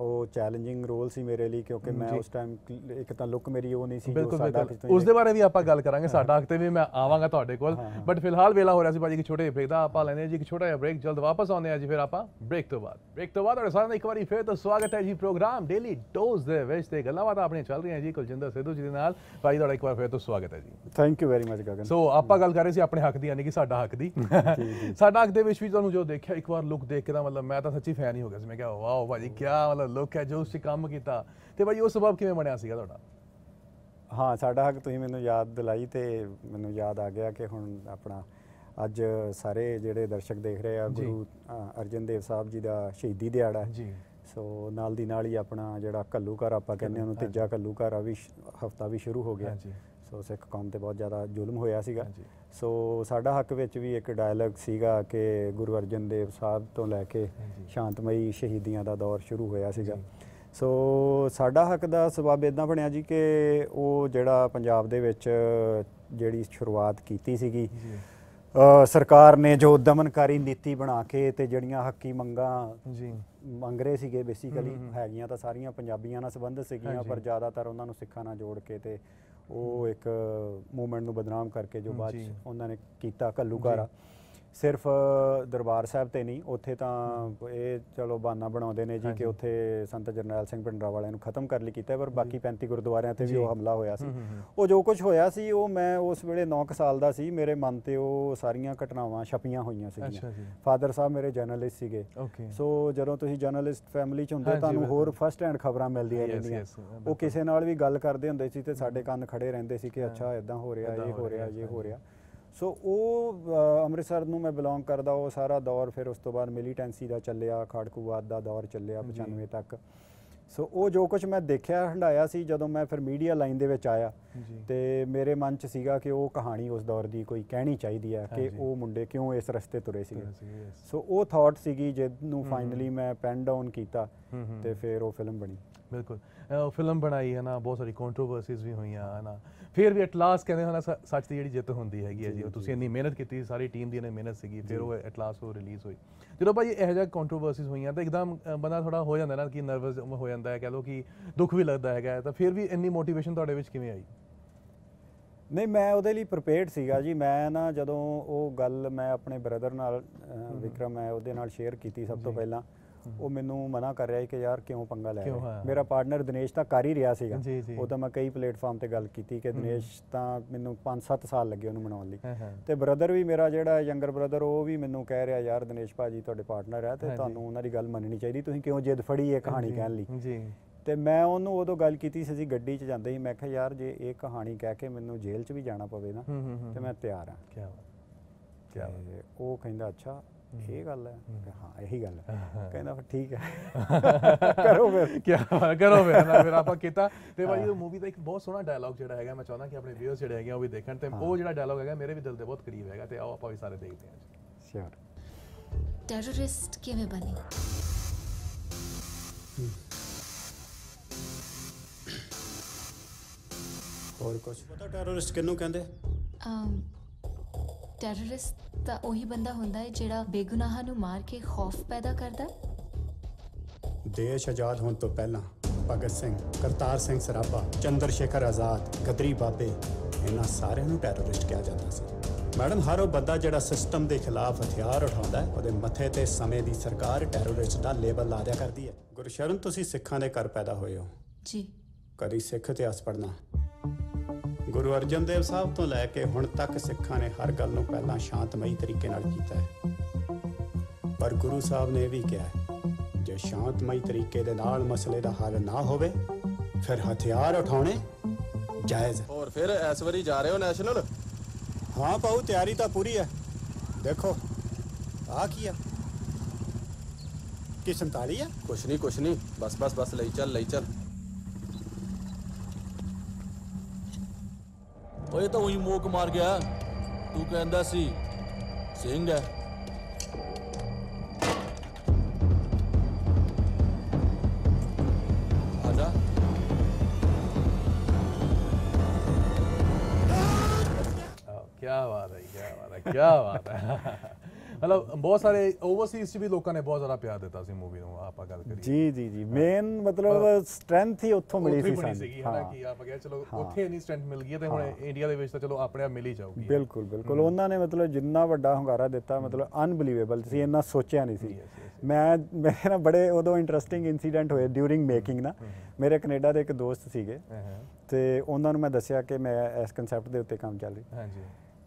ਉਹ ਚੈਲੰਜਿੰਗ ਰੋਲ ਸੀ ਮੇਰੇ ਲਈ ਕਿਉਂਕਿ ਮੈਂ। ਉਸ ਟਾਈਮ ਇੱਕ ਤਾਂ ਲੁੱਕ ਮੇਰੀ ਉਹ ਨਹੀਂ ਸੀ ਜੋ ਸਾਡਾ ਉਸ ਦੇ ਬਾਰੇ ਵੀ ਆਪਾਂ ਗੱਲ ਕਰਾਂਗੇ ਸਾਡਾ ਹੱਕ ਤੇ ਵੀ ਮੈਂ ਆਵਾਂਗਾ ਤੁਹਾਡੇ ਕੋਲ। ਬਟ ਫਿਲਹਾਲ ਵੇਲਾ ਹੋ ਰਿਹਾ ਸੀ ਭਾਜੀ ਕਿ ਛੋਟੇ ਬ੍ਰੇਕ ਦਾ ਆਪਾਂ ਲੈਣੇ ਜੀ ਇੱਕ ਛੋਟਾ ਜਿਹਾ ਬ੍ਰੇਕ ਜਲਦ ਵਾਪਸ ਆਉਂਦੇ ਆ ਜੀ ਫਿਰ ਆਪਾਂ ਬ੍ਰੇਕ ਤੋਂ ਬਾਅਦ। ਬ੍ਰੇਕ ਤੋਂ ਬਾਅਦ ਤੁਹਾਡੇ ਸਾਰਿਆਂ ਦਾ ਇੱਕ ਵਾਰੀ ਫਿਰ ਤੋਂ ਸਵਾਗਤ ਹੈ ਜੀ ਪ੍ਰੋਗਰਾਮ ਡੇਲੀ ਡੋਜ਼ ਦੇ ਵਿੱਚ ਤੇ ਗੱਲਾਂ ਬਾਤਾਂ ਆਪਣੀਆਂ ਚੱਲ ਰਹੀਆਂ ਜੀ ਕੁਲਜਿੰਦਰ ਸਿੱਧੂ ਜੀ ਦੇ ਨਾਲ। ਭਾਈ ਤੁਹਾਡਾ ਇੱਕ ਵਾਰ ਫਿਰ ਤੋਂ ਸਵਾਗਤ ਹੈ ਜੀ। Thank you very much Gagan so ਆਪਾਂ ਗੱਲ ਕਰ ਰਹੇ ਸੀ ਆਪਣੇ ਹੱਕ ਦੀ ਯਾਨੀ ਕਿ ਸਾਡਾ ਹੱਕ ਦੀ। [laughs] ਸਾਡਾ ਹੱਕ ਦੇ ਵਿੱਚ ਵੀ ਤੁਹਾਨੂੰ ਜੋ ਦੇਖਿਆ ਇੱਕ ਵਾਰ ਲੁੱਕ ਦੇਖ ਕੇ ਤਾਂ ਮਤਲਬ ਮੈਂ ਤਾਂ ਸੱਚੀ ਫੈਨ ਹੀ ਹੋ ਗਿਆ ਸੀ। ਮੈਂ ਕਿਹਾ ਵਾਓ ਭਾਜੀ ਕੀ ਮਤਲਬ ਲੁੱਕ ਹੈ ਜੋ ਉਸ ਕੰਮ ਕੀਤਾ। ਤੇ ਭਾਜੀ ਉਹ ਸਬਬ ਕਿਵੇਂ ਬਣਿਆ ਸੀਗਾ ਤੁਹਾਡਾ? ਹਾਂ ਸਾਡਾ ਹੱਕ ਤੁਸੀਂ ਮੈਨੂੰ ਯਾਦ ਦਿਲਾਈ ਤੇ ਮੈਨੂੰ ਯਾਦ ਆ ਗਿਆ ਕਿ ਹੁਣ ਆਪਣਾ ਅੱਜ ਸਾਰੇ ਜਿਹੜੇ ਦਰਸ਼ਕ ਦੇਖ ਰਹੇ ਆ। ਗੁਰੂ ਅਰਜਨ ਦੇਵ ਸਾਹਿਬ ਜੀ ਦਾ ਸ਼ਹੀਦੀ ਦਿਹਾੜਾ ਜੀ। ਸੋ ਨਾਲ ਦੀ ਨਾਲ ਹੀ ਆਪਣਾ ਜਿਹੜਾ ਘੱਲੂਘਰ ਆਪਾਂ ਕਹਿੰਦੇ ਉਹਨੂੰ ਤੀਜਾ ਘੱਲੂਘਰ ਆ ਵੀ ਹਫਤਾ ਵੀ ਸ਼ੁਰੂ ਹੋ ਗਿਆ। ਸੋ ਸਿੱਖ ਕੌਮ ਤੇ ਬਹੁਤ ਜ਼ਿਆਦਾ ਜ਼ੁਲਮ ਹੋਇਆ ਸੀਗਾ। ਸੋ ਸਾਡਾ ਹੱਕ ਵਿੱਚ ਵੀ ਇੱਕ ਡਾਇਲੌਗ ਸੀਗਾ ਕਿ ਗੁਰੂ ਅਰਜਨ ਦੇਵ ਸਾਹਿਬ ਤੋਂ ਲੈ ਕੇ। ਸ਼ਾਂਤਮਈ ਸ਼ਹੀਦੀਆਂ ਦਾ ਦੌਰ ਸ਼ੁਰੂ ਹੋਇਆ ਸੀਗਾ। ਸੋ ਸਾਡਾ ਹੱਕ ਦਾ ਸਬਬ ਇਦਾਂ ਬਣਿਆ ਜੀ ਕਿ ਉਹ ਜਿਹੜਾ ਪੰਜਾਬ ਦੇ ਵਿੱਚ ਜਿਹੜੀ ਸ਼ੁਰੂਆਤ ਕੀਤੀ ਸੀਗੀ ਸਰਕਾਰ ਨੇ ਜੋ ਦਮਨਕਾਰੀ ਨੀਤੀ ਬਣਾ ਕੇ ਤੇ ਜਿਹੜੀਆਂ ਹੱਕੀ ਮੰਗਾਂ ਜੀ। ਮੰਗ ਰਹੇ ਸੀਗੇ ਬੇਸਿਕਲੀ। ਹੈਗੀਆਂ ਤਾਂ ਸਾਰੀਆਂ ਪੰਜਾਬੀਆਂ ਨਾਲ ਸੰਬੰਧਿਤ ਸੀਗੀਆਂ। ਪਰ ਜ਼ਿਆਦਾਤਰ ਉਹਨਾਂ ਨੂੰ ਸਿੱਖਾਂ ਨਾਲ ਜੋੜ ਕੇ ਤੇ ਉਹ ਇੱਕ ਮੂਵਮੈਂਟ ਨੂੰ ਬਦਨਾਮ ਕਰਕੇ ਜੋ ਬਾਅਦ। ਉਹਨਾਂ ਨੇ ਕੀਤਾ ਘੱਲੂਘਾਰਾ ਸਿਰਫ ਦਰਬਾਰ ਸਾਹਿਬ ਤੇ ਨਹੀਂ ਉੱਥੇ ਤਾਂ ਇਹ ਚਲੋ ਬਹਾਨਾ ਬਣਾਉਂਦੇ ਨੇ ਜੀ। ਕਿ ਉੱਥੇ ਸੰਤ ਜਰਨੈਲ ਸਿੰਘ ਪਿੰਡਰਾ ਵਾਲਿਆਂ ਨੂੰ ਖਤਮ ਕਰ ਲਈ ਕੀਤਾ ਪਰ ਬਾਕੀ 35 ਗੁਰਦੁਆਰਿਆਂ ਤੇ ਵੀ। ਉਹ ਹਮਲਾ ਹੋਇਆ ਸੀ। ਉਹ ਜੋ ਕੁਝ ਹੋਇਆ ਸੀ ਉਹ ਮੈਂ ਉਸ ਵੇਲੇ 9 ਸਾਲ ਦਾ ਸੀ ਮੇਰੇ ਮਨ ਤੇ ਉਹ ਸਾਰੀਆਂ ਘਟਨਾਵਾਂ ਛਪੀਆਂ ਹੋਈਆਂ ਸੀਗੀਆਂ ਫਾਦਰ ਸਾਹਿਬ ਮੇਰੇ ਜਰਨਲਿਸਟ ਸੀਗੇ ਸੋ ਜਦੋਂ ਤੁਸੀਂ ਜਰਨਲਿਸਟ ਫੈਮਿਲੀ ਚ ਹੁੰਦੇ ਤੁਹਾਨੂੰ ਹੋਰ। ਫਸਟ ਹੈਂਡ ਖਬਰਾਂ ਮਿਲਦੀਆਂ ਰਹਿੰਦੀਆਂ ਉਹ। ਕਿਸੇ ਨਾਲ ਵੀ ਗੱਲ ਕਰਦੇ ਹੁੰਦੇ ਸੀ ਤੇ ਸਾਡੇ ਕੰਨ ਖੜੇ ਰਹਿੰਦੇ ਸੀ ਕਿ। ਅੱਛਾ ਇਦਾਂ ਹੋ ਰਿਹਾ ਇਹ ਹੋ ਰਿਹਾ ਇਹ ਹੋ। ਰਿਹਾ ਸੋ ਉਹ ਅੰਮ੍ਰਿਤਸਰ ਨੂੰ ਮੈਂ ਬਿਲੋਂਗ ਕਰਦਾ ਉਹ ਸਾਰਾ ਦੌਰ ਫਿਰ ਉਸ ਤੋਂ ਬਾਅਦ ਮਿਲੀਟੈਂਸੀ ਦਾ ਚੱਲਿਆ ਖਾੜਕੂਵਾਦ ਦਾ ਦੌਰ ਚੱਲਿਆ ਜੀ। 95 ਤੱਕ ਸੋ ਉਹ ਜੋ ਕੁਝ ਮੈਂ ਦੇਖਿਆ ਹੰਡਾਇਆ ਸੀ ਜਦੋਂ ਮੈਂ ਫਿਰ ਮੀਡੀਆ ਲਾਈਨ ਦੇ ਵਿੱਚ ਆਇਆ ਤੇ ਮੇਰੇ ਮਨ ਚ ਸੀਗਾ ਕਿ ਉਹ ਕਹਾਣੀ ਉਸ ਦੌਰ ਦੀ ਕੋਈ ਕਹਿਣੀ ਚਾਹੀਦੀ ਹੈ ਕਿ। ਉਹ ਮੁੰਡੇ ਕਿਉਂ ਇਸ ਰਸਤੇ ਤੁਰੇ ਸੀਗੇ। ਸੋ ਉਹ ਥਾਟ ਸੀਗੀ ਜਿਹਨੂੰ ਫਾਈਨਲੀ ਮੈਂ ਪੈਨ ਡਾਊਨ ਕੀਤਾ। ਤੇ ਫਿਰ ਉਹ ਫਿਲਮ ਬਣੀ ਬਿਲਕੁਲ ਫਿਲਮ ਬਣਾਈ ਹੈ ਨਾ ਬਹੁਤ ਸਾਰੀ ਕੰਟਰੋਵਰਸੀਜ਼ ਵੀ ਹੋਈਆਂ ਹੈ ਨਾ। ਫਿਰ ਵੀ ਐਟ ਲਾਸਟ ਕਹਿੰਦੇ ਹਨ ਸੱਚ ਦੀ ਜਿਹੜੀ ਜਿੱਤ ਹੁੰਦੀ ਹੈਗੀ ਹੈ ਜੀ ਤੁਸੀਂ ਇੰਨੀ ਮਿਹਨਤ ਕੀਤੀ ਸਾਰੀ ਟੀਮ ਦੀ ਨੇ ਮਿਹਨਤ ਸੀਗੀ ਫਿਰ। ਉਹ ਐਟ ਲਾਸਟ ਉਹ ਰਿਲੀਜ਼ ਹੋਈ। ਜਦੋਂ ਭਾਈ ਇਹੋ ਜਿਹਾ ਕੰਟਰੋਵਰਸੀਜ਼ ਹੋਈਆਂ ਤਾਂ ਇੱਕਦਮ ਬੰਦਾ ਥੋੜਾ ਹੋ ਜਾਂਦਾ ਨਾ ਕਿ ਨਰਵਸ ਹੋ ਜਾਂਦਾ ਹੈ ਕਹ ਲਓ ਕਿ ਦੁੱਖ ਵੀ ਲੱਗਦਾ ਹੈਗਾ ਤਾਂ ਫਿਰ ਵੀ ਇੰਨੀ ਮੋਟੀਵੇਸ਼ਨ ਤੁਹਾਡੇ ਵਿੱਚ ਕਿਵੇਂ ਆਈ? ਨਹੀਂ ਮੈਂ ਉਹਦੇ ਲਈ ਪ੍ਰਿਪੇਅਰਡ ਸੀਗਾ ਜੀ। ਮੈਂ ਨਾ ਜਦੋਂ ਉਹ ਗੱਲ ਮੈਂ ਆਪਣੇ ਬ੍ਰਦਰ ਨਾਲ ਵਿਕਰਮ ਹੈ ਉਹਦੇ ਨਾਲ ਸ਼ੇਅਰ ਕੀਤੀ ਸਭ ਤੋਂ। ਪਹਿਲਾਂ ਉਹ ਮੈਨੂੰ ਮਨਾ ਕਰ ਰਿਹਾ ਸੀ ਕਿ ਯਾਰ ਕਿਉਂ ਪੰਗਾ ਲੈ ਕਿਉਂ, ਰਿਹਾ? ਹਾਂ। ਮੇਰਾ ਪਾਰਟਨਰ ਦਿਨੇਸ਼ ਤਾਂ ਕਰ ਹੀ ਰਿਹਾ ਸੀਗਾ। ਜੀ, ਜੀ। ਉਹ ਤਾਂ ਮੈਂ ਕਈ ਪਲੇਟਫਾਰਮ ਤੇ ਗੱਲ ਕੀਤੀ ਕਿ ਦਿਨੇਸ਼ ਤਾਂ ਮੈਨੂੰ 5-7 ਸਾਲ ਲੱਗੇ ਉਹਨੂੰ ਮਨਾਉਣ ਲਈ। ਹਾਂ ਹਾਂ। ਤੇ ਬ੍ਰਦਰ ਵੀ ਮੇਰਾ ਜਿਹੜਾ ਯੰਗਰ ਬ੍ਰਦਰ ਉਹ ਵੀ ਮੈਨੂੰ ਕਹਿ ਰਿਹਾ ਯਾਰ ਦਿਨੇਸ਼ ਭਾਜੀ ਤੁਹਾਡੇ ਪਾਰਟਨਰ ਹੈ ਤੇ ਹਾਂਜੀ। ਤੁਹਾਨੂੰ ਉਹਨਾਂ ਦੀ ਗੱਲ ਮੰਨਣੀ ਚਾਹੀਦੀ। ਤੁਸੀਂ ਕਿਉਂ ਜਿੱਦ ਫੜੀ ਇਹ ਕਹਾਣੀ ਕਹਿਣ ਲਈ? ਜੀ। ਤੇ ਮੈਂ ਉਹਨੂੰ ਉਦੋਂ ਗੱਲ ਕੀਤੀ ਸੀ ਅਸੀਂ ਗੱਡੀ 'ਚ ਜਾਂਦੇ ਸੀ। ਮੈਂ ਕਿਹਾ ਯਾਰ ਜੇ ਇਹ ਕਹਾਣੀ ਕਹਿ ਕੇ ਮੈਨੂੰ ਜੇਲ੍ਹ 'ਚ ਵੀ ਜਾਣਾ ਪਵੇ ਨਾ ਹੂੰ ਹੂੰ ਹੂੰ। ਤੇ ਮੈਂ ਤਿਆਰ ਹਾਂ ਕੀ ਬਾਤ ਕੀ ਬਾਤ। ਤੇ ਉਹ ਕਹਿੰਦਾ ਅੱਛਾ ਇਹ ਗੱਲ ਹੈ। ਹਾਂ। ਇਹੀ ਗੱਲ ਹੈ। [laughs] ਕਹਿੰਦਾ ਫਿਰ ਠੀਕ ਹੈ। [laughs] ਕਰੋ ਫਿਰ। ਕੀ ਕਰੋ ਫਿਰ ਨਾ ਫਿਰ ਆਪਾਂ ਕੀਤਾ। ਤੇ ਭਾਈ ਉਹ ਮੂਵੀ ਦਾ ਇੱਕ ਬਹੁਤ ਸੋਹਣਾ ਡਾਇਲੌਗ ਜਿਹੜਾ ਹੈਗਾ ਮੈਂ ਚਾਹੁੰਦਾ ਕਿ ਆਪਣੇ ਵਿਊਅਰਸ ਜਿਹੜੇ ਹੈਗੇ ਉਹ ਵੀ ਦੇਖਣ। ਤੇ ਉਹ ਜਿਹੜਾ ਡਾਇਲੌਗ ਹੈਗਾ ਮੇਰੇ ਵੀ ਦਿਲ ਦੇ ਬਹੁਤ ਕਰੀਬ ਹੈਗਾ ਤੇ ਆਓ ਆਪਾਂ ਵੀ ਸਾਰੇ ਦੇਖਦੇ ਹਾਂ ਸ਼ੋਰ ਟੈਰਰਿਸਟ ਕਿਵੇਂ ਬਣੀ? ਹੋਰ ਕੁਝ ਪਤਾ ਟੈਰਰਿਸਟ ਕਿਹਨੂੰ ਕਹਿੰਦੇ? ਅਮ ਟੈਰਰਿਸਟ ਤਾਂ ਉਹੀ ਬੰਦਾ ਹੁੰਦਾ ਹੈ ਜਿਹੜਾ ਬੇਗੁਨਾਹਾਂ ਨੂੰ ਮਾਰ ਕੇ ਖੌਫ ਪੈਦਾ ਕਰਦਾ ਹੈ। ਦੇਸ਼ ਆਜ਼ਾਦ ਹੋਣ ਤੋਂ ਪਹਿਲਾਂ ਭਗਤ ਸਿੰਘ ਕਰਤਾਰ ਸਿੰਘ ਸਰਾਭਾ ਚੰਦਰ ਸ਼ੇਖਰ ਆਜ਼ਾਦ ਗਦਰੀ ਬਾਬੇ ਇਹਨਾਂ ਸਾਰਿਆਂ ਨੂੰ ਟੈਰਰਿਸਟ ਕਿਹਾ ਜਾਂਦਾ ਸੀ। ਮੈਡਮ ਹਰ ਉਹ ਬੰਦਾ ਜਿਹੜਾ ਸਿਸਟਮ ਦੇ ਖਿਲਾਫ ਹਥਿਆਰ ਉਠਾਉਂਦਾ ਹੈ ਉਹਦੇ ਮੱਥੇ ਤੇ ਸਮੇਂ ਦੀ ਸਰਕਾਰ ਟੈਰਰਿਸਟ ਦਾ ਲੇਬਲ ਲਾ ਦਿਆ ਕਰਦੀ ਹੈ। ਗੁਰਸ਼ਰਨ ਤੁਸੀਂ ਸਿੱਖਾਂ ਦੇ ਘਰ ਪੈਦਾ ਹੋਏ ਹੋ। ਜੀ। ਕਦੀ ਸਿੱਖ ਇਤਿਹਾਸ ਪੜ੍ਹਨਾ? ਗੁਰੂ ਅਰਜਨ ਦੇਵ ਸਾਹਿਬ ਤੋਂ ਲੈ ਕੇ ਹੁਣ ਤੱਕ ਸਿੱਖਾਂ ਨੇ ਹਰ ਗੱਲ ਨੂੰ ਪਹਿਲਾਂ ਸ਼ਾਂਤਮਈ ਤਰੀਕੇ ਨਾਲ ਕੀਤਾ ਹੈ। ਪਰ ਗੁਰੂ ਸਾਹਿਬ ਨੇ ਵੀ ਕਿਹਾ ਜੇ ਸ਼ਾਂਤਮਈ ਤਰੀਕੇ ਦੇ ਨਾਲ ਮਸਲੇ ਦਾ ਹੱਲ ਨਾ ਹੋਵੇ ਫਿਰ ਹਥਿਆਰ ਉਠਾਉਣੇ ਜਾਇਜ਼ ਹੈ। ਹੋਰ ਫਿਰ ਇਸ ਵਾਰੀ ਜਾ ਰਹੇ ਹੋ ਨੈਸ਼ਨਲ? ਹਾਂ ਪਾਉ ਤਿਆਰੀ ਤਾਂ ਪੂਰੀ ਹੈ। ਦੇਖੋ ਆ ਕੀ ਹੈ ਕੀ 47 ਹੈ ਕੁਛ ਨਹੀਂ ਕੁਛ ਨਹੀਂ ਬਸ ਬਸ ਬਸ ਲਈ ਚੱਲ ਲਈ ਚੱਲ। ਓਏ ਤਾਂ ਉਹੀ ਮੋਕ ਮਾਰ ਗਿਆ। ਤੂੰ ਕਹਿੰਦਾ ਸੀ, ਸਿੰਘ ਹੈ। ਆਜਾ। ਕੀ ਬਾਤ ਹੈ ਕੀ ਬਾਤ ਹੈ ਕੀ ਬਾਤ ਹੈ। ਮਤਲਬ ਬਹੁਤ ਸਾਰੇ ਓਵਰਸੀਜ਼ 'ਚ ਵੀ ਲੋਕਾਂ ਨੇ ਬਹੁਤ ਜ਼ਿਆਦਾ ਪਿਆਰ ਦਿੱਤਾ ਸੀ ਮੂਵੀ ਨੂੰ ਆਪਾਂ ਗੱਲ ਕਰੀਏ। ਜੀ ਜੀ ਜੀ। ਮੇਨ ਮਤਲਬ ਸਟਰੈਂਥ ਹੀ ਉੱਥੋਂ ਮਿਲੀ ਸੀ ਸਾਨੂੰ। ਹਨਾ ਕਿ ਆਪਾਂ ਕਿਹਾ ਚਲੋ ਉੱਥੇ ਇੰਨੀ ਸਟਰੈਂਥ ਮਿਲ ਗਈ ਹੈ ਤੇ ਹੁਣ ਇੰਡੀਆ ਦੇ ਵਿੱਚ ਤਾਂ ਚਲੋ ਆਪਣੇ ਆਪ ਮਿਲ ਹੀ ਜਾਊਗੀ। ਬਿਲਕੁਲ ਬਿਲਕੁਲ। ਉਹਨਾਂ ਨੇ ਮਤਲਬ ਜਿੰਨਾ ਵੱਡਾ ਹੁੰਗਾਰਾ ਦਿੱਤਾ ਮਤਲਬ ਅਨਬਲੀਵੇਬਲ ਸੀ ਇੰਨਾ ਸੋਚਿਆ ਨਹੀਂ ਸੀ। ਮੈਂ ਮੇਰੇ ਨਾਲ ਬੜੇ ਉਦੋਂ ਇੰਟਰਸਟਿੰਗ ਇਨਸੀਡੈਂਟ ਹੋਏ ਡਿਊਰਿੰਗ ਮੇਕਿੰਗ ਨਾ। ਮੇਰੇ ਕੈਨੇਡਾ ਦੇ ਇੱਕ ਦੋਸਤ ਸੀਗੇ। ਹਾਂ ਹਾਂ। ਤੇ ਉਹਨਾਂ ਨੂੰ ਮੈਂ ਦੱਸਿਆ ਕਿ ਮੈਂ ਇਸ ਕਨਸੈਪਟ ਦੇ ਉੱਤੇ ਕੰਮ ਚੱਲ ਰਹੀ। ਹਾਂਜੀ।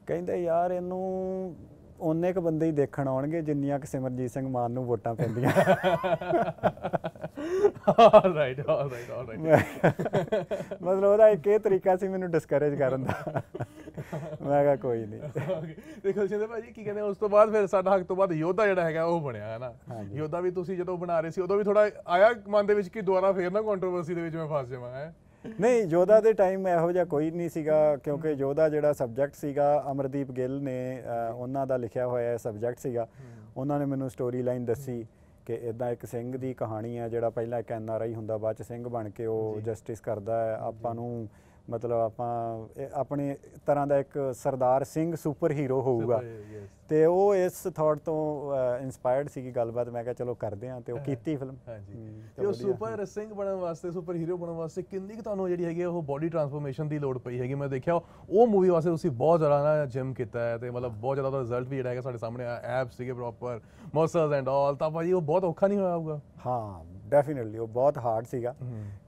ਕਹਿੰਦੇ ਯਾਰ ਇਹਨੂੰ ਉਹਨੇ ਕ ਬੰਦੇ ਹੀ ਦੇਖਣ ਆਉਣਗੇ ਜਿੰਨੀਆਂ ਕਿ ਸਿਮਰਜੀਤ ਸਿੰਘ ਮਾਨ ਨੂੰ ਵੋਟਾਂ ਪੈਂਦੀਆਂ। ਆਲਰਾਈਟ ਆਲਰਾਈਟ ਆਲਰਾਈਟ ਮਤਲਬ ਉਹਦਾ ਇੱਕ ਇਹ ਤਰੀਕਾ ਸੀ ਮੈਨੂੰ ਡਿਸਕਰੇਜ ਕਰਨ ਦਾ। ਮੈਂ ਕਿਹਾ ਕੋਈ ਨਹੀਂ। ਦੇਖੋ ਜਿੰਦੇ ਭਾਜੀ ਕੀ ਕਹਿੰਦੇ ਉਸ ਤੋਂ ਬਾਅਦ ਫਿਰ ਸਾਡਾ ਹੱਕ ਤੋਂ ਬਾਅਦ ਯੋਧਾ ਜਿਹੜਾ ਹੈਗਾ ਉਹ ਬਣਿਆ ਹੈ ਨਾ। ਯੋਧਾ ਵੀ ਤੁਸੀਂ ਜਦੋਂ ਬਣਾ ਰਹੇ ਸੀ ਉਦੋਂ ਵੀ ਥੋੜਾ ਆਇਆ ਮਨ ਦੇ ਵਿੱਚ ਕਿ ਦੁਬਾਰਾ ਫੇਰ ਨਾ ਕੰਟਰੋਵਰਸੀ ਦੇ ਵਿੱਚ ਮੈਂ ਫਸ ਜਾਵਾਂ ਹੈ? ਨਹੀਂ ਯੋਧਾ ਦੇ ਟਾਈਮ ਇਹੋ ਜਿਹਾ ਕੋਈ ਨਹੀਂ ਸੀਗਾ ਕਿਉਂਕਿ ਯੋਧਾ ਜਿਹੜਾ ਸਬਜੈਕਟ ਸੀਗਾ ਅਮਰਦੀਪ ਗਿੱਲ ਨੇ ਉਹਨਾਂ ਦਾ ਲਿਖਿਆ ਹੋਇਆ ਸਬਜੈਕਟ ਸੀਗਾ। ਉਹਨਾਂ ਨੇ ਮੈਨੂੰ ਸਟੋਰੀ ਲਾਈਨ ਦੱਸੀ ਕਿ ਇਦਾਂ ਇੱਕ ਸਿੰਘ ਦੀ ਕਹਾਣੀ ਹੈ ਜਿਹੜਾ ਪਹਿਲਾਂ ਇੱਕ ਐਨ ਆਰ ਆਈ ਹੁੰਦਾ ਬਾਅਦ ਚ ਸਿੰਘ ਬਣ ਕੇ ਉਹ ਜਸਟਿਸ ਕਰਦਾ ਹੈ। ਆਪਾਂ ਨੂੰ ਮਤਲਬ ਆਪਾਂ ਆਪਣੀ ਤਰ੍ਹਾਂ ਦਾ ਇੱਕ ਸਰਦਾਰ ਸਿੰਘ ਸੁਪਰ ਹੀਰੋ ਹੋਊਗਾ। ਤੇ ਉਹ ਇਸ ਥਾਟ ਤੋਂ ਇਨਸਪਾਇਰਡ ਸੀਗੀ ਗੱਲਬਾਤ। ਮੈਂ ਕਿਹਾ ਚਲੋ ਕਰਦੇ ਹਾਂ ਤੇ ਉਹ ਕੀਤੀ ਫਿਲਮ ਹਾਂਜੀ। ਤੇ ਉਹ। ਸੁਪਰ ਸਿੰਘ ਬਣਨ ਵਾਸਤੇ ਸੁਪਰ ਹੀਰੋ ਬਣਨ ਵਾਸਤੇ ਕਿੰਨੀ ਕੁ ਤੁਹਾਨੂੰ ਜਿਹੜੀ ਹੈਗੀ ਉਹ ਬੋਡੀ ਟਰਾਂਸਫਰਮੇਸ਼ਨ ਦੀ ਲੋੜ ਪਈ ਹੈਗੀ। ਮੈਂ ਦੇਖਿਆ ਉਹ ਮੂਵੀ ਵਾਸਤੇ ਤੁਸੀਂ ਬਹੁਤ ਜ਼ਿਆਦਾ ਨਾ ਜਿਮ ਕੀਤਾ ਹੈ ਤੇ ਮਤਲਬ ਬਹੁਤ ਜ਼ਿਆਦਾ ਉਹਦਾ ਰਿਜ਼ਲਟ ਵੀ ਜਿਹੜਾ ਹੈਗਾ ਸਾਡੇ ਸਾਹਮਣੇ ਐਪਸ ਸੀਗੇ ਪ੍ਰੋਪਰ ਮਸਲਸ ਐਂਡ ਆਲ ਤਾਂ ਭਾਜੀ ਉਹ ਬਹੁਤ ਔਖਾ ਨਹੀਂ ਹੋਇਆ ਹੋਊਗਾ? ਹਾਂ ਡੈਫੀਨਿਟਲੀ ਉਹ ਬਹੁਤ ਹਾਰਡ ਸੀਗਾ।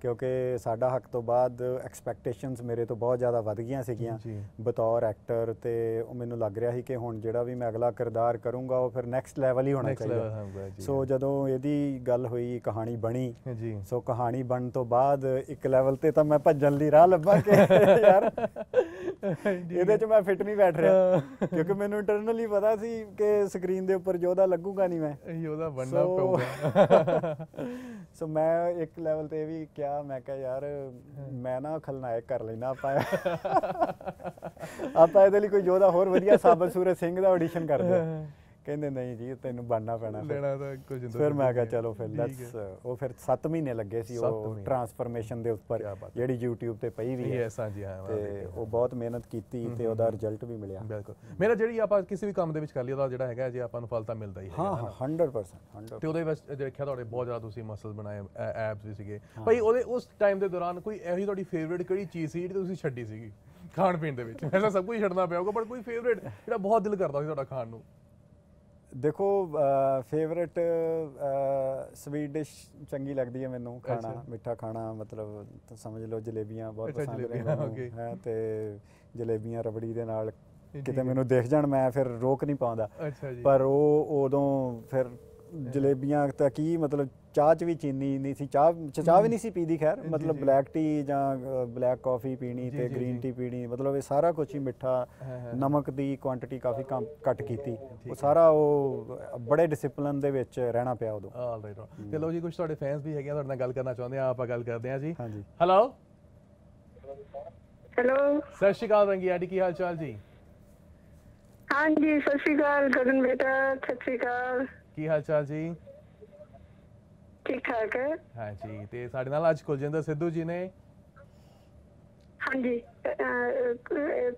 ਕਿਉਂਕਿ ਸਾਡਾ ਹੱਕ ਤੋਂ ਬਾਅਦ ਐਕਸਪੈਕਟੇਸ਼ਨਸ ਮੇਰੇ ਤੋਂ ਬਹੁਤ ਜ਼ਿਆਦਾ ਵੱਧ ਗਈਆਂ ਸੀਗੀਆਂ। ਬਤੌਰ ਐਕਟਰ ਤੇ ਉਹ ਮੈਨੂੰ ਲੱਗ ਰਿਹਾ ਸੀ ਕਿ ਹੁਣ ਜਿਹੜਾ ਵੀ ਮੈਂ ਅਗਲਾ ਕਿਰਦਾਰ ਕਰੂੰਗਾ ਉਹ ਫਿਰ ਨੈਕਸਟ ਲੈਵਲ ਹੀ ਹੋਣਾ ਚਾਹੀਦਾ। ਸੋ ਜਦੋਂ ਇਹਦੀ ਗੱਲ ਹੋਈ ਕਹਾਣੀ ਬਣੀ ਸੋ ਕਹਾਣੀ ਬਣਨ ਤੋਂ ਬਾਅਦ ਇੱਕ ਲੈਵਲ ਤੇ ਤਾਂ ਮੈਂ ਭੱਜਣ ਲਈ ਰਾਹ ਲੱਭਾ ਕਿ [laughs] ਯਾਰ ਇਹਦੇ 'ਚ ਮੈਂ ਫਿੱਟ ਨਹੀਂ ਬੈਠ ਰਿਹਾ। ਕਿਉਂਕਿ ਮੈਨੂੰ ਇੰਟਰਨਲੀ ਪਤਾ ਸੀ ਕਿ ਸਕਰੀਨ ਦੇ ਉੱਪਰ ਯੋਧਾ ਲੱਗੂਗਾ ਨਹੀਂ ਮੈਂ। ਇਹ ਉਹਦਾ ਬਣਨਾ ਪਊਗਾ। [laughs] ਸੋ ਮੈਂ ਇੱਕ ਲੈਵਲ ਤੇ ਵੀ ਕਿਹਾ ਮੈਂ ਕਿਹਾ ਯਾਰ ਮੈਂ ਨਾ ਖਲਨਾਇਕ ਕਰ ਲੈਣਾ ਆਪਾਂ। ਆਪਾਂ ਇਹਦੇ ਲਈ ਕੋਈ ਯੋਧਾ ਹੋਰ ਵਧੀਆ ਸਾਬਤ ਸੂਰਜ ਸਿੰਘ ਦਾ ਆਡੀਸ਼ਨ ਕਰਦੇ। ਕਹਿੰਦੇ ਨਹੀਂ ਜੀ ਤੈਨੂੰ ਬਣਨਾ ਪੈਣਾ ਫਿਰ। ਲੈਣਾ ਤਾਂ ਕੁਝ ਨਹੀਂ ਫਿਰ ਮੈਂ ਕਿਹਾ ਚਲੋ ਫਿਰ ਲੈਟਸ ਉਹ ਫਿਰ 7 ਮਹੀਨੇ ਲੱਗੇ ਸੀ ਉਹ। ਟਰਾਂਸਫਰਮੇਸ਼ਨ ਦੇ ਉੱਪਰ। ਜਿਹੜੀ YouTube ਤੇ ਪਈ ਵੀ ਹੈ। ਯੈਸ ਹਾਂਜੀ ਹਾਂ ਤੇ। ਉਹ ਬਹੁਤ ਮਿਹਨਤ ਕੀਤੀ ਤੇ ਉਹਦਾ ਰਿਜ਼ਲਟ ਵੀ ਮਿਲਿਆ। ਬਿਲਕੁਲ। ਮੇਰਾ ਜਿਹੜੀ ਆਪਾਂ ਕਿਸੇ ਵੀ ਕੰਮ ਦੇ ਵਿੱਚ ਕਰ ਲਈ ਉਹਦਾ ਜਿਹੜਾ ਹੈਗਾ ਜੇ ਆਪਾਂ ਨੂੰ ਫਲ ਤਾਂ ਮਿਲਦਾ ਹੀ ਹੈਗਾ ਹਾਂ ਹੈ ਹਾਂ ਨਾ। 100% 100% ਤੇ ਉਹਦੇ ਵਿੱਚ ਦੇਖਿਆ ਤੁਹਾਡੇ ਬਹੁਤ ਜ਼ਿਆਦਾ ਤੁਸੀਂ ਮਸਲ ਬਣਾਏ ਐਪਸ ਵੀ ਸੀਗੇ। ਭਾਈ ਉਹਦੇ ਉਸ ਟਾਈਮ ਦੇ ਦੌਰਾਨ ਕੋਈ ਇਹੀ ਤੁਹਾਡੀ ਫੇਵਰੇਟ ਕਿਹੜੀ ਚੀਜ਼ ਸੀ ਜਿਹੜੀ ਤੁਸੀਂ ਛੱਡੀ ਸੀਗੀ ਖਾਣ ਪੀਣ ਦੇ ਵਿੱਚ? ਐਸਾ ਸਭ ਕੁਝ ਛੱਡਣਾ ਪਿਆ ਹੋਊਗਾ ਪਰ ਕੋਈ ਫੇਵਰੇਟ ਜਿਹੜਾ ਬਹੁਤ ਦਿਲ ਕਰਦਾ ਸੀ ਤੁਹਾਡਾ ਖਾਣ ਨੂੰ। ਦੇਖੋ ਫੇਵਰਿਟ ਸਵੀਟ ਡਿਸ਼ ਚੰਗੀ ਲੱਗਦੀ ਹੈ ਮੈਨੂੰ ਖਾਣਾ। ਮਿੱਠਾ ਖਾਣਾ ਮਤਲਬ ਸਮਝ ਲਓ ਜਲੇਬੀਆਂ ਬਹੁਤ ਪਸੰਦ ਨੇ ਮੈਨੂੰ। ਹੈ ਤੇ ਜਲੇਬੀਆਂ ਰਬੜੀ ਦੇ ਨਾਲ ਕਿਤੇ। ਮੈਨੂੰ ਦੇਖ ਜਾਣ ਮੈਂ ਫਿਰ ਰੋਕ ਨਹੀਂ ਪਾਉਂਦਾ ਪਰ ਉਹ ਉਦੋਂ ਫਿਰ ਜਲੇਬੀਆਂ ਤਾਂ ਕੀ ਮਤਲਬ ਚਾਹ ਚ ਵੀ ਚੀਨੀ ਨਹੀਂ ਸੀ ਚਾਹ ਚਾਹ ਵੀ ਨਹੀਂ ਸੀ ਪੀਦੀ ਖੈਰ ਮਤਲਬ। ਬਲੈਕ ਟੀ ਜਾਂ ਬਲੈਕ ਕਾਫੀ ਪੀਣੀ ਤੇ ਗ੍ਰੀਨ। ਟੀ ਪੀਣੀ ਮਤਲਬ ਇਹ ਸਾਰਾ ਕੁਝ ਹੀ ਮਿੱਠਾ। ਨਮਕ ਦੀ ਕੁਆਂਟੀਟੀ ਕਾਫੀ ਕਮ ਘੱਟ ਕੀਤੀ। ਉਹ। ਸਾਰਾ ਉਹ ਬੜੇ ਡਿਸਪਲਿਨ ਦੇ ਵਿੱਚ ਰਹਿਣਾ ਪਿਆ ਉਦੋਂ। ਆਲ ਰਾਈਟ ਤੇ ਲੋ ਜੀ ਕੁਝ ਤੁਹਾਡੇ ਫੈਨਸ ਵੀ ਹੈਗੇ ਆ ਤੁਹਾਡੇ ਨਾਲ ਗੱਲ ਕਰਨਾ ਚਾਹੁੰਦੇ ਆ ਆਪਾਂ ਗੱਲ ਕਰਦੇ ਆ ਜੀ। ਹਾਂਜੀ। ਹੈਲੋ ਹੈਲੋ ਸਤਿ ਸ਼੍ਰੀ ਅਕਾਲ ਰੰਗੀ ਆਂਟੀ ਕੀ ਹਾਲ ਚਾਲ ਜੀ? ਹਾਂਜੀ ਸਤਿ ਸ਼੍ਰੀ ਅਕਾਲ ਗਗਨ ਬੇਟਾ ਸਤਿ ਸ਼੍ਰੀ ਅਕਾਲ। ਕੀ ਹਾਲ ਚਾਲ ਜੀ? ਠੀਕ ਠਾਕ ਹੈ ਹਾਂਜੀ ਤੇ ਸਾਡੇ ਨਾਲ ਅੱਜ ਕੁਲਜਿੰਦਰ ਸਿੱਧੂ ਜੀ ਨੇ ਹਾਂਜੀ।